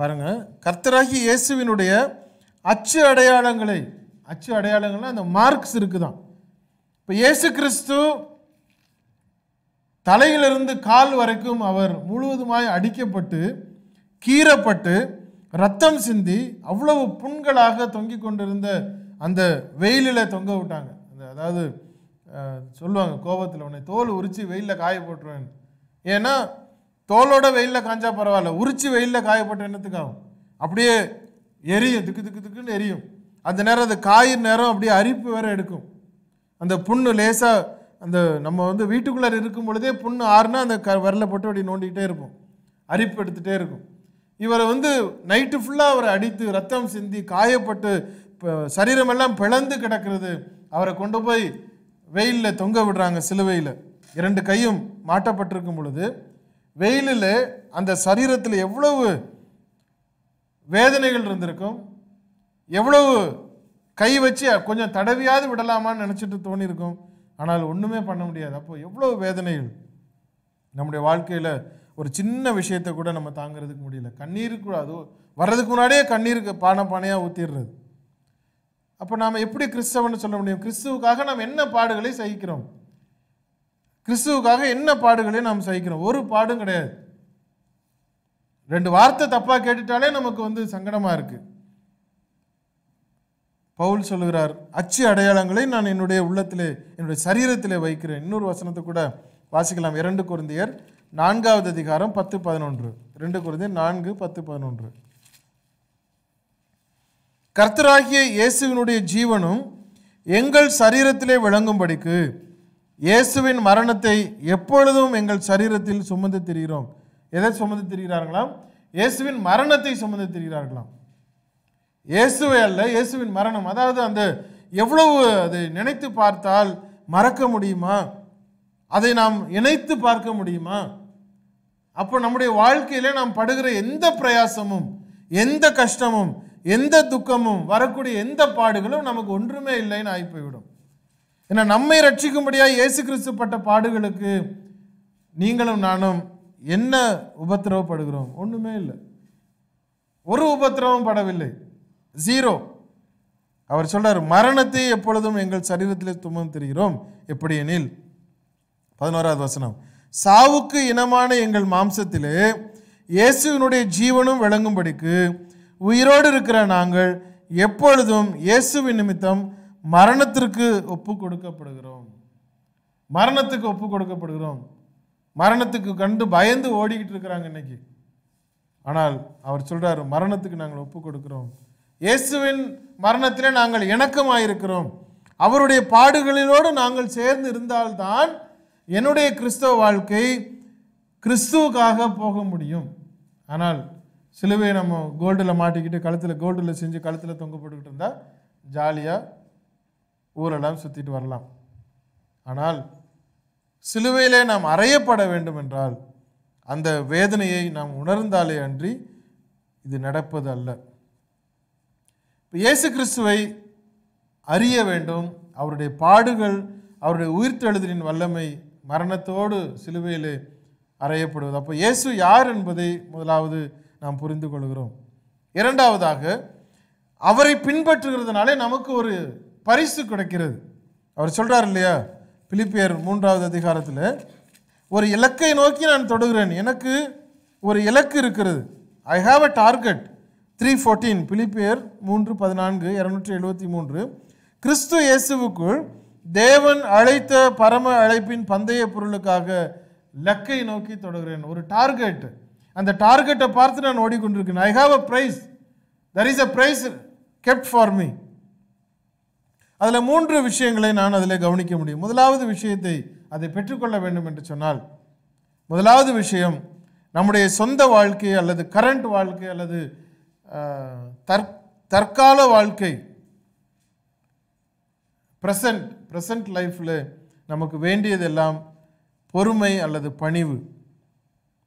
பாருங்க கர்த்தராகி இயேசுவினுடைய அச்சு அடையாளங்களை அச்சு அடையாளங்கள்னா அந்த மார்க்ஸ் இருக்குதான். இப்போ இயேசு கிறிஸ்து தலையிலிருந்து கால் வரைக்கும் அவர் முழுவதுமாய் அடிக்கப்பட்டு கீறப்பட்டு ரத்தம் சிந்தி அவ்வளவு புண்களாக தொங்கிக் கொண்டிருந்த அந்த வெயிலில் தொங்க விட்டாங்க. அந்த அதாவது சொல்லுவாங்க கோபத்தில் உன்னை தோல் உரிச்சு வெயிலில் காய போட்டுருவேன். ஏன்னா தோலோட வெயிலில் காஞ்சா பரவாயில்ல உரிச்சு வெயிலில் காயப்பட்ட என்னத்துக்காகும்? அப்படியே எரியும் திக்கு திக்கு திக்குன்னு எரியும். அந்த நேரம் அந்த காயின் நேரம் அப்படியே அரிப்பு வேற எடுக்கும். அந்த புண்ணு லேசாக அந்த நம்ம வந்து வீட்டுக்குள்ளே இருக்கும் பொழுதே புண்ணு ஆறுனா அந்த க விரலை போட்டு அப்படி நோண்டிக்கிட்டே இருப்போம் அரிப்பு எடுத்துகிட்டே இருக்கும். இவரை வந்து நைட்டு ஃபுல்லாக அவரை அடித்து ரத்தம் சிந்தி காயப்பட்டு இப்போ சரீரமெல்லாம் பிளந்து கிடக்கிறது. அவரை கொண்டு போய் வெயிலில் தொங்க விடுறாங்க சிலுவையில். இரண்டு கையும் மாட்டப்பட்டிருக்கும் பொழுது வெயிலில் அந்த சரீரத்தில் எவ்வளவு வேதனைகள் இருந்திருக்கும்? எவ்வளவு கை வச்சு கொஞ்சம் தடவியாவது விடலாமான்னு நினச்சிட்டு தோணியிருக்கும். ஆனால் ஒன்றுமே பண்ண முடியாது. அப்போது எவ்வளோ வேதனைகள். நம்முடைய வாழ்க்கையில் ஒரு சின்ன விஷயத்தை கூட நம்ம தாங்கிறதுக்கு முடியல. கண்ணீருக்கு கூட அது வர்றதுக்கு முன்னாடியே கண்ணீருக்கு பானை பானையாக ஊற்றிடுறது அப்போ நாம் எப்படி கிறிஸ்தவன்னு சொல்ல முடியும்? கிறிஸ்துவுக்காக நாம் என்ன பாடுகளை சகிக்கிறோம்? கிறிஸ்துவுக்காக என்ன பாடுகளை நாம் சகிக்கிறோம்? ஒரு பாடும் கிடையாது. ரெண்டு வார்த்தை தப்பாக கேட்டுட்டாலே நமக்கு வந்து சங்கடமாக இருக்குது பவுல் சொல்லுகிறார் அச்சு அடையாளங்களை நான் என்னுடைய உள்ளத்திலே என்னுடைய சரீரத்திலே வைக்கிறேன். இன்னொரு வசனத்தை கூட வாசிக்கலாம். இரண்டு குருந்தியர் நான்காவது அதிகாரம் பத்து பதினொன்று. ரெண்டு குருந்தியர் நான்கு பத்து பதினொன்று. கர்த்தராகிய இயேசுவினுடைய ஜீவனும் எங்கள் சரீரத்திலே விளங்கும்படிக்கு இயேசுவின் மரணத்தை எப்பொழுதும் எங்கள் சரீரத்தில் சுமந்து திரிகிறோம். எதை சுமந்து திரிகிறார்களாம்? இயேசுவின் மரணத்தை சுமந்து திரிகிறார்களாம். இயேசுவை அல்ல இயேசுவின் மரணம். அதாவது அந்த எவ்வளவு அதை நினைத்து பார்த்தால் மறக்க முடியுமா? அதை நாம் இணைத்து பார்க்க முடியுமா? அப்போ நம்முடைய வாழ்க்கையில நாம் படுகிற எந்த பிரயாசமும் எந்த கஷ்டமும் எந்த துக்கமும் வரக்கூடிய எந்த பாடுகளும் நமக்கு ஒன்றுமே இல்லைன்னு ஆகிப்போய்விடும். ஏன்னா நம்மை ரட்சிக்கும்படியாக இயேசு கிறிஸ்து பட்ட பாடுகளுக்கு நீங்களும் நானும் என்ன உபத்திரவப்படுகிறோம்? ஒன்றுமே இல்லை. ஒரு உபத்திரவம் படவில்லை. ஜீரோ அவர் சொல்றார் மரணத்தை எப்பொழுதும் எங்கள் சரீரத்தில் துமம் தெரிகிறோம். எப்படி எனில் பதினோராவது வசனம். சாவுக்கு இனமான எங்கள் மாம்சத்திலே இயேசுவினுடைய ஜீவனும் விளங்கும்படிக்கு உயிரோடு இருக்கிற நாங்கள் எப்பொழுதும் இயேசுவின் நிமித்தம் மரணத்திற்கு ஒப்பு கொடுக்கப்படுகிறோம். மரணத்துக்கு ஒப்பு கொடுக்கப்படுகிறோம். மரணத்துக்கு கண்டு பயந்து ஓடிக்கிட்டு இருக்கிறாங்க இன்னைக்கு. ஆனால் அவர் சொல்றாரு மரணத்துக்கு நாங்கள் ஒப்பு கொடுக்கிறோம். இயேசுவின் மரணத்திலே நாங்கள் இணக்கமாயிருக்கிறோம். அவருடைய பாடுகளிலோடு நாங்கள் சேர்ந்து இருந்தால்தான் என்னுடைய கிறிஸ்தவ வாழ்க்கை கிறிஸ்துவுக்காக போக முடியும். ஆனால் சிலுவையை நம்ம கோல்டில் மாட்டிக்கிட்டு கழுத்தில் கோல்டில் செஞ்சு கழுத்தில் தொங்க போட்டுக்கிட்டு இருந்தால் ஜாலியாக ஊரெல்லாம் சுற்றிட்டு வரலாம். ஆனால் சிலுவையிலே நாம் அறையப்பட வேண்டும் என்றால் அந்த வேதனையை நாம் உணர்ந்தாலே அன்றி இது நடப்பது அல்ல. இப்போ இயேசு கிறிஸ்துவை அறிய வேண்டும். அவருடைய பாடுகள் அவருடைய உயிர்த்தெழுதலின் வல்லமை மரணத்தோடு சிலுவையிலே அறையப்படுவது. அப்போ இயேசு யார் என்பதை முதலாவது நாம் புரிந்து கொள்கிறோம். இரண்டாவதாக அவரை பின்பற்றுகிறதுனாலே நமக்கு ஒரு பரிசு கிடைக்கிறது. அவர் சொல்கிறார் இல்லையா? பிலிப்பியர் மூன்றாவது அதிகாரத்தில் ஒரு இலக்கை நோக்கி நான் தொடுகிறேன். எனக்கு ஒரு இலக்கு இருக்கிறது. I have a target three fourteen பிலிப்பியர் மூன்று பதினான்கு இரநூற்றி எழுபத்தி மூன்று. கிறிஸ்து இயேசுவுக்குள் தேவன் அழைத்த பரம அழைப்பின் பந்தய பொருளுக்காக லக்கை நோக்கி தொடர்கிறேன். ஒரு டார்கெட். அந்த டார்கெட்டை பார்த்து நான் ஓடிக்கொண்டிருக்கேன். I have a prize there is a prize kept for me அதில் மூன்று விஷயங்களை நான் அதில் கவனிக்க முடியும். முதலாவது விஷயத்தை அதை பெற்றுக்கொள்ள வேண்டும் என்று சொன்னால் முதலாவது விஷயம் நம்முடைய சொந்த வாழ்க்கை அல்லது கரண்ட் வாழ்க்கை அல்லது தற் தற்கால வாழ்க்கை. ப்ரெசன்ட் ப்ரெசன்ட் லைஃப்பில் நமக்கு வேண்டியதெல்லாம் பொறுமை அல்லது பணிவு.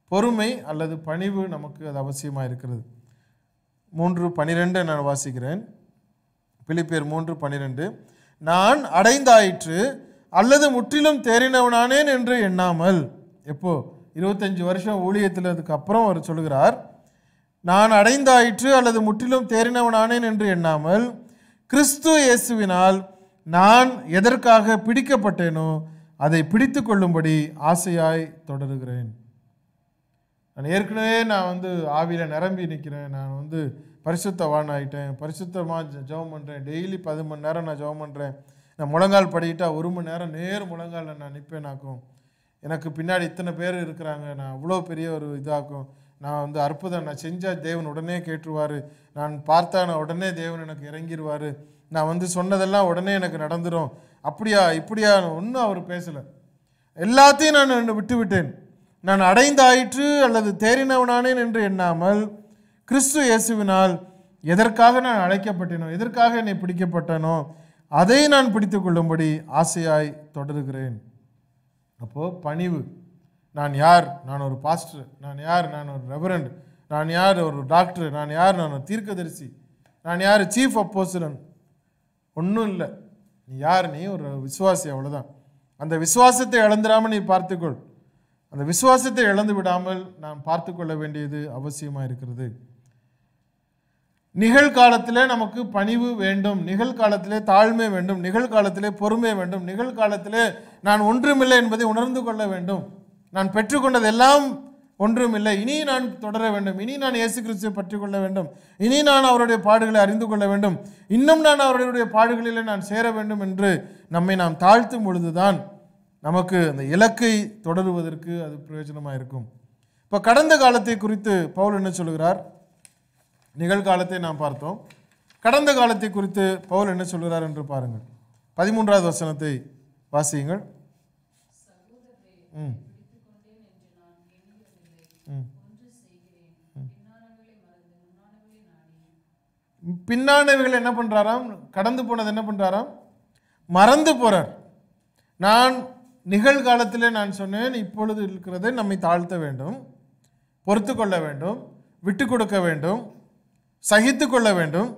பொறுமை அல்லது பணிவு நமக்கு அது அவசியமாக இருக்கிறது. மூன்று பனிரெண்டு நான் வாசிக்கிறேன். பிலிப்பியர் மூன்று பனிரெண்டு. நான் அடைந்தாயிற்று அல்லது முற்றிலும் தேறினவனானேன் என்று எண்ணாமல். எப்போ? இருபத்தஞ்சி வருஷம் ஊழியத்தில் அதுக்கப்புறம் அவர் சொல்கிறார் நான் அடைந்தாயிற்று அல்லது முற்றிலும் தேறினவனானேன் என்று எண்ணாமல் கிறிஸ்து இயேசுவினால் நான் எதற்காக பிடிக்கப்பட்டேனோ அதை பிடித்து கொள்ளும்படி ஆசையாய் தொடருகிறேன். நான் ஏற்கனவே நான் வந்து ஆவியில் நிரம்பி நிற்கிறேன் நான் வந்து பரிசுத்தவான் ஆகிட்டேன் பரிசுத்தமாக ஜெபம் பண்ணுறேன் டெய்லி பது மணி நேரம் நான் ஜெபம் பண்ணுறேன் நான் முழங்கால் படிக்கிட்டா ஒரு மணி நேரம் நேர் முழங்காலில் நான் நிற்பேனாக்கும் எனக்கு பின்னாடி இத்தனை பேர் இருக்கிறாங்க. நான் அவ்வளோ பெரிய ஒரு இதாகும் நான் வந்து அற்புதம் நான் செஞ்சால் தேவன் உடனே கேட்டுருவார். நான் பார்த்தான உடனே தேவன் எனக்கு இறங்கிடுவார் நான் வந்து சொன்னதெல்லாம் உடனே எனக்கு நடந்துடும் அப்படியா இப்படியா? ஒன்றும் அவர் பேசலை. எல்லாத்தையும் நான் விட்டு விட்டேன் நான் அடைந்தாயிற்று அல்லது தேறினவனானேன் என்று எண்ணாமல் கிறிஸ்து இயேசுவினால் எதற்காக நான் அழைக்கப்பட்டேனோ எதற்காக என்னை பிடிக்கப்பட்டனோ அதை நான் பிடித்து கொள்ளும்படி ஆசையாய் தொடர்கிறேன். அப்போது பணிவு. நான் யார்? நான் ஒரு பாஸ்டர் நான் யார்? நான் ஒரு ரெவரண்ட் நான் யார்? ஒரு டாக்டர் நான் யார்? நான் ஒரு தீர்க்கதரிசி. நான் யார்? சீஃப் அப்போசிலன் ஒன்றும் இல்லை. நீ யார்? நீ ஒரு விசுவாசி அவ்வளோதான் அந்த விசுவாசத்தை இழந்துடாமல் நீ பார்த்துக்கொள். அந்த விசுவாசத்தை இழந்து விடாமல் நாம் பார்த்து கொள்ள வேண்டியது அவசியமாக இருக்கிறது. நிகழ்காலத்தில் நமக்கு பணிவு வேண்டும். நிகழ்காலத்திலே தாழ்மை வேண்டும். நிகழ்காலத்திலே பொறுமை வேண்டும். நிகழ்காலத்திலே நான் ஒன்றுமில்லை என்பதை உணர்ந்து கொள்ள வேண்டும். நான் பெற்றுக்கொண்டதெல்லாம் ஒன்றுமில்லை. இனி நான் தொடர வேண்டும். இனி நான் இயேசு கிறிஸ்துவை பற்றி கொள்ள வேண்டும். இனி நான் அவருடைய பாடுகளை அறிந்து கொள்ள வேண்டும். இன்னும் நான் அவருடைய பாடுகளிலே நான் சேர வேண்டும் என்று நம்மை நாம் தாழ்த்தும் பொழுதுதான் நமக்கு அந்த இலக்கை தொடருவதற்கு அது பிரயோஜனமாக இருக்கும். இப்போ கடந்த காலத்தை குறித்து பவுல் என்ன சொல்கிறார் நிகழ்காலத்தை நாம் பார்த்தோம். கடந்த காலத்தை குறித்து பவுல் என்ன சொல்கிறார் என்று பாருங்கள். பதிமூன்றாவது வசனத்தை வாசியுங்கள். ம் பிடித்துக்கொண்டேன் என்று நான் எண்ணுவதில்லை ம் ஒன்று செய்கிறேன் பின்னானவைகளை மறந்து முன்னானவைகளை நாடி பின்னானவைகள் என்ன பண்ணுறாராம் கடந்து போனது என்ன பண்ணுறாராம் மறந்து போகிறார் நான் நிகழ்காலத்தில் நான் சொன்னேன் இப்பொழுது இருக்கிறதை நம்மை தாழ்த்த வேண்டும் பொறுத்து கொள்ள வேண்டும் விட்டு கொடுக்க வேண்டும் சகித்து கொள்ள வேண்டும்.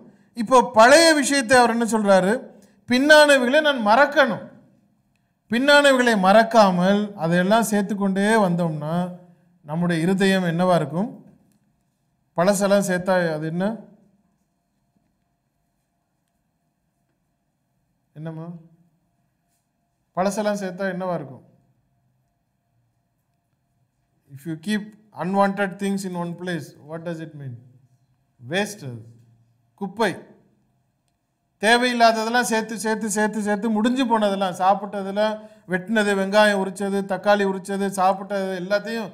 இப்போ பழைய விஷயத்தை அவர் என்ன சொல்கிறாரு பின்னானவைகளை நான் மறக்கணும். பின்னானவைகளை மறக்காமல் அதையெல்லாம் சேர்த்துக்கொண்டே வந்தோம்னா நம்முடைய இருதயம் என்னவாக இருக்கும்? பழசெல்லாம் சேர்த்தா அது என்ன? என்னம்மா? பழசெல்லாம் சேர்த்தா என்னவா இருக்கும்? If you keep unwanted things in one place what does it mean waste அது குப்பை. தேவையில்லாததெல்லாம் சேர்த்து சேர்த்து சேர்த்து சேர்த்து முடிஞ்சு போனதெல்லாம் சாப்பிட்டதெல்லாம் வெட்டினது வெங்காயம் உரிச்சது தக்காளி உரித்தது சாப்பிட்டது எல்லாத்தையும்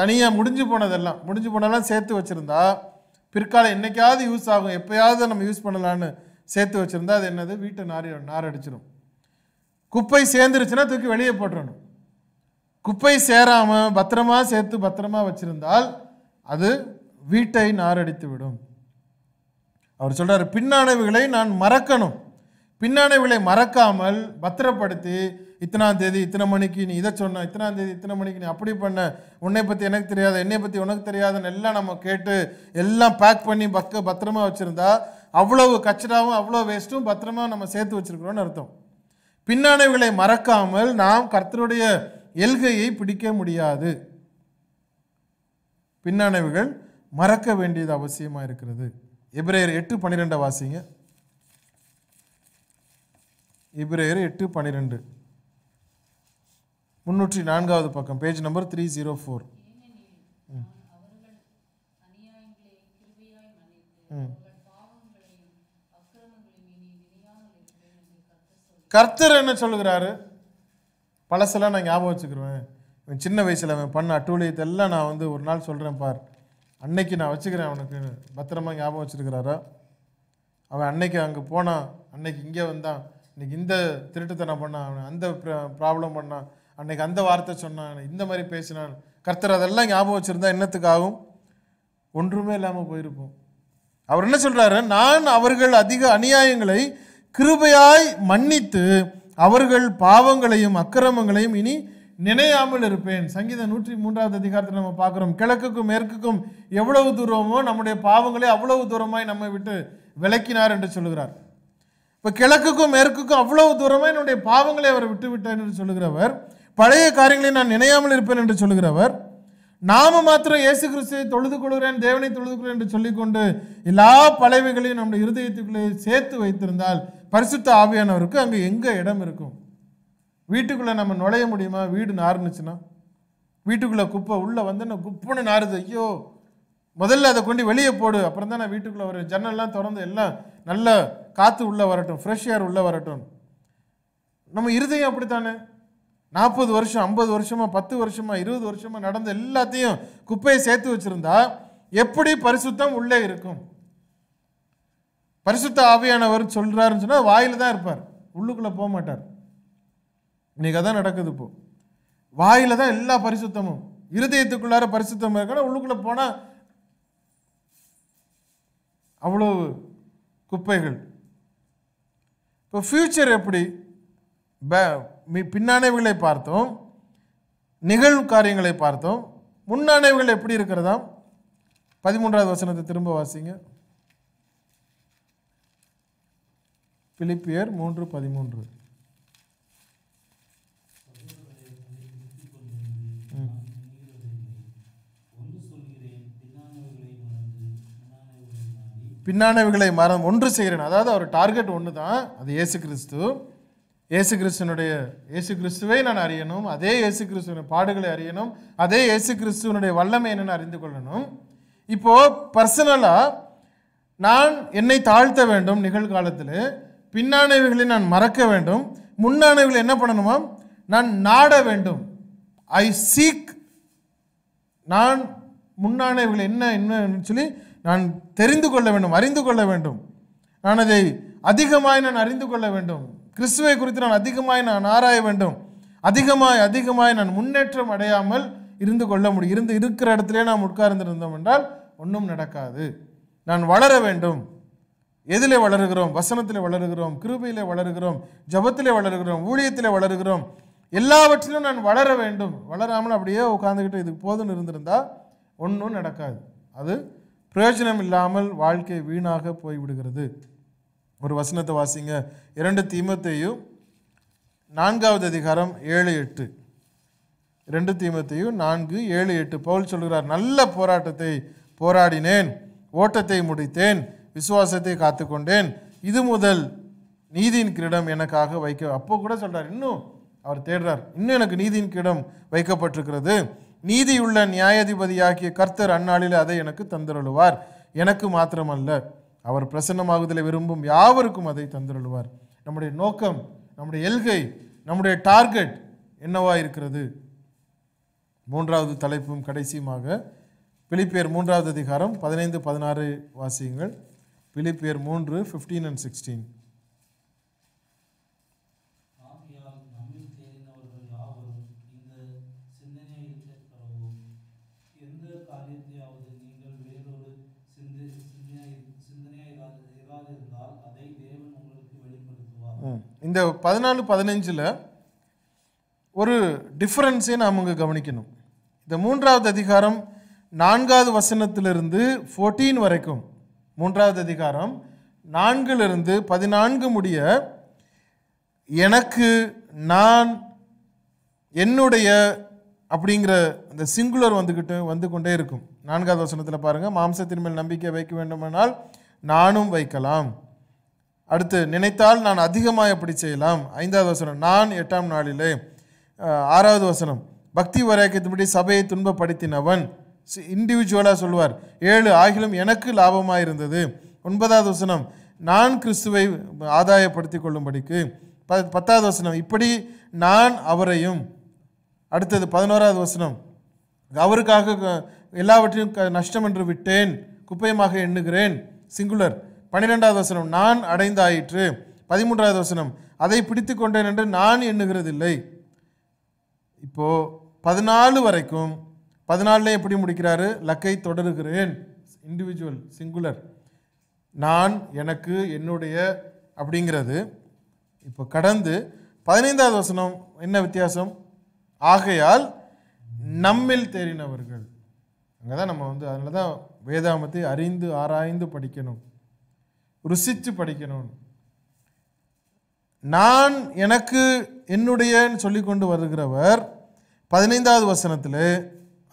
தனியாக முடிஞ்சு போனதெல்லாம் முடிஞ்சு போனதெல்லாம் சேர்த்து வச்சுருந்தா பிற்காலம் என்றைக்காவது யூஸ் ஆகும். எப்போயாவது நம்ம யூஸ் பண்ணலான்னு சேர்த்து வச்சுருந்தா அது என்னது? வீட்டை நாரி நாரடிச்சிடும் குப்பை சேர்ந்துருச்சுன்னா தூக்கி வெளியே போட்டுறணும். குப்பை சேராமல் பத்திரமா சேர்த்து பத்திரமா வச்சுருந்தால் அது வீட்டை நாரடித்து விடும். அவர் சொல்கிறார் பின்னானவைகளை நான் மறக்கணும். பின்னானவைகளை மறக்காமல் பத்திரப்படுத்தி இத்தனாம் தேதி இத்தனை மணிக்கு நீ இதை சொன்ன இத்தனாம் தேதி இத்தனை மணிக்கு நீ அப்படி பண்ண உன்னை பற்றி எனக்கு தெரியாது என்னை பற்றி உனக்கு தெரியாதுன்னு எல்லாம் நம்ம கேட்டு எல்லாம் பேக் பண்ணி பக்க பத்திரமா வச்சுருந்தா அவ்வளவு கச்சடாவும் அவ்வளோ வேஸ்ட்டும் பத்திரமா நம்ம சேர்த்து வச்சிருக்கிறோம்னு அர்த்தம். பின்னானவைகளை மறக்காமல் நாம் கர்த்தருடைய எல்கையை பிடிக்க முடியாது. பின்னானவைகள் மறக்க வேண்டியது அவசியமாக இருக்கிறது. எபிரேயர் எட்டு பன்னிரெண்டை வாசிங்க. எபிரேயர் எட்டு பன்னிரெண்டு. முன்னூற்றி நான்காவது பக்கம் page number three zero four ஏனெனில் நான் அவர்கள் அநியாயங்களை கிருபையாய் மன்னித்து அவர்கள் பாவங்களையும் அக்கிரமங்களையும் இனி நினையாமல் இருப்பேன் என்று கர்த்தர் என்ன சொல்லுகிறாரு? பழசெல்லாம் நான் ஞாபகம் வச்சுக்கிருவேன். இவன் சின்ன வயசில் அவன் பண்ண அட்டூழியத்தை எல்லாம் நான் வந்து ஒரு நாள் சொல்கிறேன் பார். அன்னைக்கு நான் வச்சுக்கிறேன் அவனுக்கு. பத்திரமா ஞாபகம் வச்சிருக்கிறாரா? அவன் அன்னைக்கு அங்கே போனான் அன்னைக்கு இங்கே வந்தான். இன்னைக்கு இந்த திருட்டுத்தனம் பண்ணான். அவன் அந்த ப்ராப்ளம் பண்ணான். அன்னைக்கு அந்த வார்த்தை சொன்னான். இந்த மாதிரி பேசினான். கர்த்தர் அதெல்லாம் ஞாபகம் வச்சுருந்தா என்னத்துக்காகும்? ஒன்றுமே இல்லாமல் போயிருப்போம். அவர் என்ன சொல்கிறாரு நான் அவர்கள் அதிக அநியாயங்களை கிருபையாய் மன்னித்து அவர்கள் பாவங்களையும் அக்கிரமங்களையும் இனி நினையாமல் இருப்பேன். சங்கீதம் நூற்றி மூன்றாவது அதிகாரத்தில் நம்ம பார்க்குறோம். கிழக்குக்கும் மேற்குக்கும் எவ்வளவு தூரமோ நம்முடைய பாவங்களை அவ்வளவு தூரமாய் நம்மை விட்டு விலக்கினார் என்று சொல்லுகிறார். இப்போ கிழக்குக்கும் மேற்குக்கும் அவ்வளவு தூரமாக என்னுடைய பாவங்களை அவர் விட்டு விட்டார் என்று சொல்லுகிறவர் பழைய காரியங்களை நான் நினையாமல் இருப்பேன் என்று சொல்லுகிறவர் நாம மாத்திரம் இயேசு கிறிஸ்துவை தொழுது கொள்கிறேன் தேவனை தொழுது கொள்கிறேன் என்று சொல்லிக்கொண்டு எல்லா பழைவைகளையும் நம்முடைய இருதயத்துக்குள்ளே சேர்த்து வைத்திருந்தால் பரிசுத்த ஆவியானவருக்கு அங்கே எங்கே இடம் இருக்கும்? வீட்டுக்குள்ளே நம்ம நுழைய முடியுமா? வீடு நாறுனுச்சுன்னா? வீட்டுக்குள்ளே குப்பை உள்ளே வந்து நான் குப்புன்னு நாறுது. ஐயோ முதல்ல அதை கொண்டு வெளியே போடு. அப்புறம் தான் நான் வீட்டுக்குள்ளே வரும் ஜன்னல்லாம் திறந்து எல்லாம் நல்ல காற்று உள்ளே வரட்டும். ஃப்ரெஷ் ஏர் உள்ளே வரட்டும். நம்ம இருதயம் அப்படித்தானே? நாற்பது வருஷம் ஐம்பது வருஷமாக பத்து வருஷமாக இருபது வருஷமாக நடந்த எல்லாத்தையும் குப்பையை சேர்த்து வச்சுருந்தா எப்படி பரிசுத்தம் உள்ளே இருக்கும்? பரிசுத்த ஆவியானவர் சொல்கிறாருன்னு சொன்னால் வாயில் தான் இருப்பார். உள்ளுக்குள்ளே போக மாட்டார். இன்றைக்கி அதான் நடக்குது இப்போ. வாயில் தான் எல்லா பரிசுத்தமும். இருதயத்துக்குள்ளார பரிசுத்தம் இருக்கணும் உள்ளுக்குள்ளே போனால் அவ்வளோ குப்பைகள். இப்போ ஃப்யூச்சர் எப்படி? ப- மி- பின்னானவைகளை பார்த்தோம். நிகழ்வு காரியங்களை பார்த்தோம். முன்னானவைகள் எப்படி இருக்கிறதாம்? பதிமூன்றாவது வசனத்தை திரும்ப வாசிங்க. பிலிப்பியர் மூன்று பதிமூன்று. பின்னானவைகளை மரம் ஒன்று செய்கிறேன். அதாவது அவர் டார்கெட் ஒன்று தான் அது ஏசு கிறிஸ்து ஏசு கிறிஸ்துனுடைய ஏசு கிறிஸ்துவை நான் அறியணும் அதே ஏசு கிறிஸ்துவனுடைய பாடுகளை அறியணும் அதே ஏசு கிறிஸ்துவனுடைய வல்லமை என்னென்னு அறிந்து கொள்ளணும். இப்போது பர்சனலாக நான் என்னை தாழ்த்த வேண்டும் நிகழ்காலத்தில் பின்னானவைகளை நான் மறக்க வேண்டும். முன்னானவைகளை என்ன பண்ணணுமா? நான் நாட வேண்டும். ஐ சீக் நான் முன்னானவைகள் என்ன என்னன்னு சொல்லி நான் தெரிந்து கொள்ள வேண்டும் அறிந்து கொள்ள வேண்டும். நான் அதை அதிகமாய் நான் அறிந்து கொள்ள வேண்டும். கிறிஸ்துவை குறித்து நான் அதிகமாய் நான் ஆராய வேண்டும். அதிகமாய் அதிகமாய் நான் முன்னேற்றம் அடையாமல் இருந்து கொள்ள முடியும் இருந்து இருக்கிற இடத்திலே நாம் உட்கார்ந்திருந்தோம் என்றால் ஒன்றும் நடக்காது. நான் வளர வேண்டும். எதில் வளருகிறோம் வசனத்தில் வளருகிறோம் கிருபையில் வளருகிறோம் ஜபத்திலே வளருகிறோம் ஊழியத்தில் வளருகிறோம் எல்லாவற்றிலும் நான் வளர வேண்டும். வளராமல் அப்படியே உட்காந்துக்கிட்டு இதுக்கு போதும்னு இருந்திருந்தால் ஒன்றும் நடக்காது. அது பிரயோஜனம் இல்லாமல் வாழ்க்கை வீணாக போய்விடுகிறது. ஒரு வசனத்தை வாசிங்க. இரண்டு தீமத்தையும் நான்காவது அதிகாரம் ஏழு எட்டு. ரெண்டு தீமத்தையும் நான்கு ஏழு எட்டு. பவுல் சொல்கிறார் நல்ல போராட்டத்தை போராடினேன் ஓட்டத்தை முடித்தேன் விசுவாசத்தை காத்துக்கொண்டேன். இது முதல் நீதியின் கிரீடம் எனக்காக வைக்க அப்போ கூட சொல்கிறார் இன்னும் அவர் தேடுறார். இன்னும் எனக்கு நீதியின் கிரீடம் வைக்கப்பட்டிருக்கிறது. நீதியுள்ள நியாயாதிபதியாகிய கர்த்தர் அந்நாளில் அதை எனக்கு தந்தருளுவார். எனக்கு மாத்திரமல்ல அவர் பிரசன்னமாகுதலை விரும்பும் யாவருக்கும் அதை தந்தருளுவார். நம்முடைய நோக்கம் நம்முடைய எல்கை நம்முடைய டார்கெட் என்னவா இருக்கிறது? மூன்றாவது தலைப்பும் கடைசியுமாக பிலிப்பியர் மூன்றாவது அதிகாரம் பதினைந்து பதினாறு வாசியுங்கள். பிலிப்பியர் மூன்று ஃபிஃப்டீன் அண்ட் சிக்ஸ்டீன் இந்த பதினாலு பதினஞ்சில் ஒரு டிஃப்ரென்ஸை நாம் இங்கே கவனிக்கணும். இந்த மூன்றாவது அதிகாரம் நான்காவது வசனத்திலிருந்து ஃபோர்டீன் வரைக்கும். மூன்றாவது அதிகாரம் நான்கிலிருந்து பதினான்கு முடிய எனக்கு நான் என்னுடைய அப்படிங்கிற அந்த சிங்குலர் வந்துக்கிட்டு வந்து கொண்டே இருக்கும். நான்காவது வசனத்தில் பாருங்கள் மாம்சத்தின் மேல் நம்பிக்கை வைக்க வேண்டுமானால் நானும் வைக்கலாம். அடுத்து நினைத்தால் நான் அதிகமாக எப்படி செய்யலாம். ஐந்தாவது வசனம் நான் எட்டாம் நாளிலே. ஆறாவது வசனம் பக்தி வரையக்கத்தின்படி சபையை துன்பப்படுத்தினவன். இண்டிவிஜுவலாக சொல்லுவார். ஏழு ஆகிலும் எனக்கு லாபமாக இருந்தது ஒன்பதாவது வசனம் நான் கிறிஸ்துவை ஆதாயப்படுத்தி கொள்ளும்படிக்கு. ப பத்தாவது வசனம் இப்படி நான் அவரையும் அடுத்தது பதினோராவது வசனம் அவருக்காக எல்லாவற்றையும் க- நஷ்டம் என்று விட்டேன் குப்பையமாக எண்ணுகிறேன் சிங்குலர் பன்னிரெண்டாவது வசனம் நான் அடைந்தாயிற்று. பதிமூன்றாவது வசனம் அதை பிடித்து கொண்டேன் என்று நான் எண்ணுகிறதில்லை. இப்போது பதினாலு வரைக்கும் பதினாலுல எப்படி முடிக்கிறாரு? லக்கை தொடருகிறேன். இண்டிவிஜுவல் சிங்குலர் நான் எனக்கு என்னுடைய அப்படிங்கிறது. இப்போ கடந்து பதினைந்தாவது வசனம் என்ன வித்தியாசம்? ஆகையால் நம்மில் தேறினவர்கள். அங்கே தான் நம்ம வந்து அதனால தான் வேதாமத்தை அறிந்து ஆராய்ந்து படிக்கணும். ருசித்து படிக்கணும். நான் எனக்கு என்னுடையன்னு சொல்லி கொண்டு வருகிறவர் பதினைந்தாவது வசனத்தில்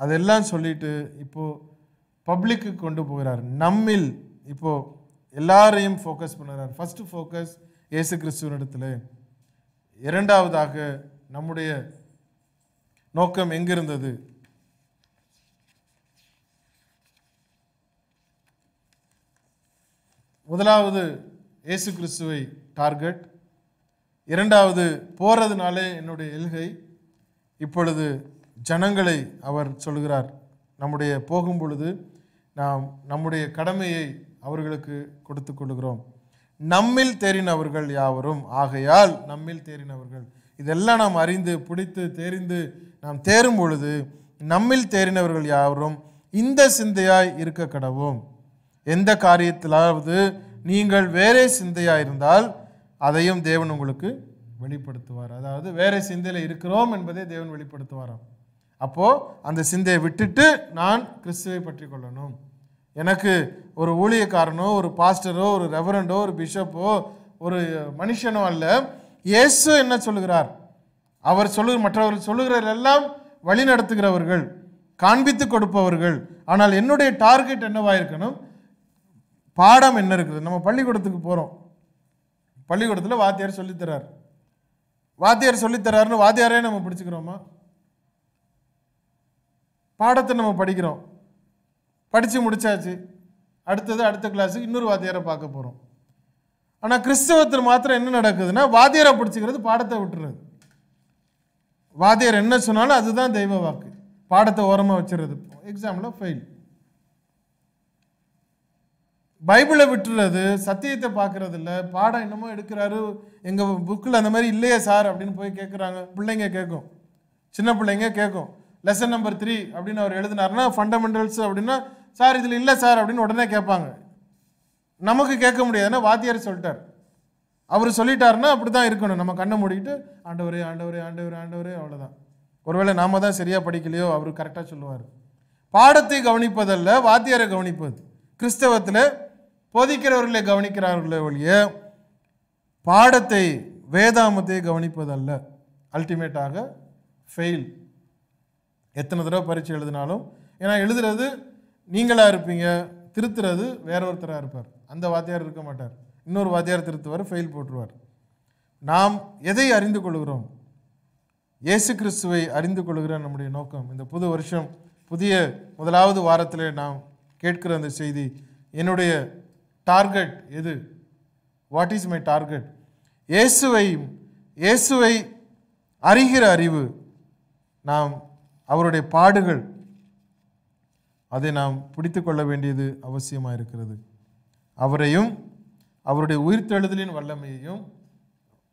அதெல்லாம் சொல்லிட்டு இப்போது பப்ளிக்கு கொண்டு போகிறார். நம்மில் இப்போது எல்லாரையும் ஃபோக்கஸ் பண்ணுறார். ஃபஸ்ட்டு ஃபோக்கஸ் இயேசு கிறிஸ்துவனிடத்தில் இரண்டாவதாக நம்முடைய நோக்கம் எங்கிருந்தது? முதலாவது இயேசு கிறிஸ்துவை டார்கெட். இரண்டாவது போகிறதுனாலே என்னுடைய எல்கை இப்பொழுது ஜனங்களை அவர் சொல்கிறார். நம்முடைய போகும் பொழுது நாம் நம்முடைய கடமையை அவர்களுக்கு கொடுத்து கொள்கிறோம். நம்மில் தேறினவர்கள் யாவரும்? ஆகையால் நம்மில் தேறினவர்கள். இதெல்லாம் நாம் அறிந்து பிடித்து தெரிந்து நாம் தேரும் பொழுது நம்மில் தேறினவர்கள் யாவரும் இந்த சிந்தையாய் இருக்க கடவும். எந்த காரியத்திலாவது நீங்கள் வேறே சிந்தையாக இருந்தால் அதையும் தேவன் உங்களுக்கு வெளிப்படுத்துவார். அதாவது வேற சிந்தையில் இருக்கிறோம் என்பதை தேவன் வெளிப்படுத்துவாராம். அப்போது அந்த சிந்தையை விட்டுட்டு நான் கிறிஸ்துவை பற்றி கொள்ளணும். எனக்கு ஒரு ஊழியக்காரனோ ஒரு பாஸ்டரோ ஒரு ரெவரண்டோ ஒரு பிஷப்போ ஒரு மனுஷனோ அல்ல. இயேசு என்ன சொல்லுகிறார்? அவர் சொல்லு மற்றவர்கள் சொல்லுகிறார் எல்லாம் வழி நடத்துகிறவர்கள் காண்பித்து கொடுப்பவர்கள். ஆனால் என்னுடைய டார்கெட் என்னவாக இருக்கணும்? பாடம் என்ன இருக்குது? நம்ம பள்ளிக்கூடத்துக்கு போகிறோம் பள்ளிக்கூடத்தில் வாத்தியார் சொல்லித்தரார் வாத்தியார் சொல்லித்தராருன்னு வாத்தியாரே நம்ம பிடிச்சிக்கிறோமா? பாடத்தை நம்ம படிக்கிறோம். படித்து முடிச்சாச்சு. அடுத்தது அடுத்த கிளாஸுக்கு இன்னொரு வாத்தியாரை பார்க்க போகிறோம் ஆனால் கிறிஸ்தவத்தில் மாத்திரம் என்ன நடக்குதுன்னா வாத்தியாரை பிடிச்சிக்கிறது பாடத்தை விட்டுறது. வாத்தியார் என்ன சொன்னாலும் அதுதான் தெய்வ வாக்கு. பாடத்தை ஓரமாக வச்சுருது எக்ஸாமில் ஃபெயில் பைபிளை விட்டுறது சத்தியத்தை பார்க்கறது இல்லை. பாடம் என்னமோ எடுக்கிறாரு. எங்கள் புக்கில் அந்த மாதிரி இல்லையே சார் அப்படின்னு போய் கேட்குறாங்க பிள்ளைங்க கேட்கும் சின்ன பிள்ளைங்க கேட்கும் லெசன் நம்பர் த்ரீ அப்படின்னு அவர் எழுதினார்னா ஃபண்டமெண்டல்ஸ் அப்படின்னா சார் இதில் இல்லை சார் அப்படின்னு உடனே கேட்பாங்க. நமக்கு கேட்க முடியாதுன்னா வாத்தியார் சொல்லிட்டார். அவர் சொல்லிட்டாருன்னா அப்படி தான் இருக்கணும். நம்ம கண்ணை மூடிக்கிட்டு ஆண்டவரே ஆண்டவரே ஆண்டவரே ஆண்டவரே அவ்வளோதான் ஒருவேளை நாம தான் சரியாக படிக்கலையோ அவர் கரெக்டாக சொல்லுவார். பாடத்தை கவனிப்பதல்ல வாத்தியாரை கவனிப்பது. கிறிஸ்தவத்தில் போதிக்கிறவர்களை கவனிக்கிறார்களே ஒழிய பாடத்தை வேதாமத்தை கவனிப்பதல்ல. அல்டிமேட்டாக ஃபெயில் எத்தனை தடவை பரீட்சை எழுதினாலும் ஏன்னா எழுதுறது நீங்களாக இருப்பீங்க திருத்துறது வேற ஒருத்தராக இருப்பார். அந்த வாத்தியார் இருக்க மாட்டார். இன்னொரு வாத்தியார் திருத்துவார் ஃபெயில் போட்டுருவார். நாம் எதை அறிந்து கொள்கிறோம்? இயேசு கிறிஸ்துவை அறிந்து கொள்கிற நம்முடைய நோக்கம். இந்த புது வருஷம் புதிய முதலாவது வாரத்தில் நாம் கேட்கிற அந்த செய்தி என்னுடைய டார்கெட் எது? What is my target? இயேசுவை இயேசுவை அறிகிற அறிவு நாம் அவருடைய பாடுகள் அதை நாம் பிடித்து கொள்ள வேண்டியது அவசியமாக இருக்கிறது அவரையும் அவருடைய உயிர்த்தெழுதலின் வல்லமையையும்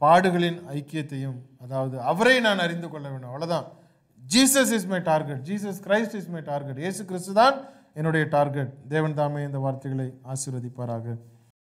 பாடுகளின் ஐக்கியத்தையும் அதாவது அவரை நான் அறிந்து கொள்ள வேண்டும். அவ்வளோதான் Jesus is my target Jesus Christ is my target ஏசு கிறிஸ்து தான் என்னுடைய டார்கெட் தேவன் தாமே இந்த வார்த்தைகளை ஆசீர்வதிப்பாராக.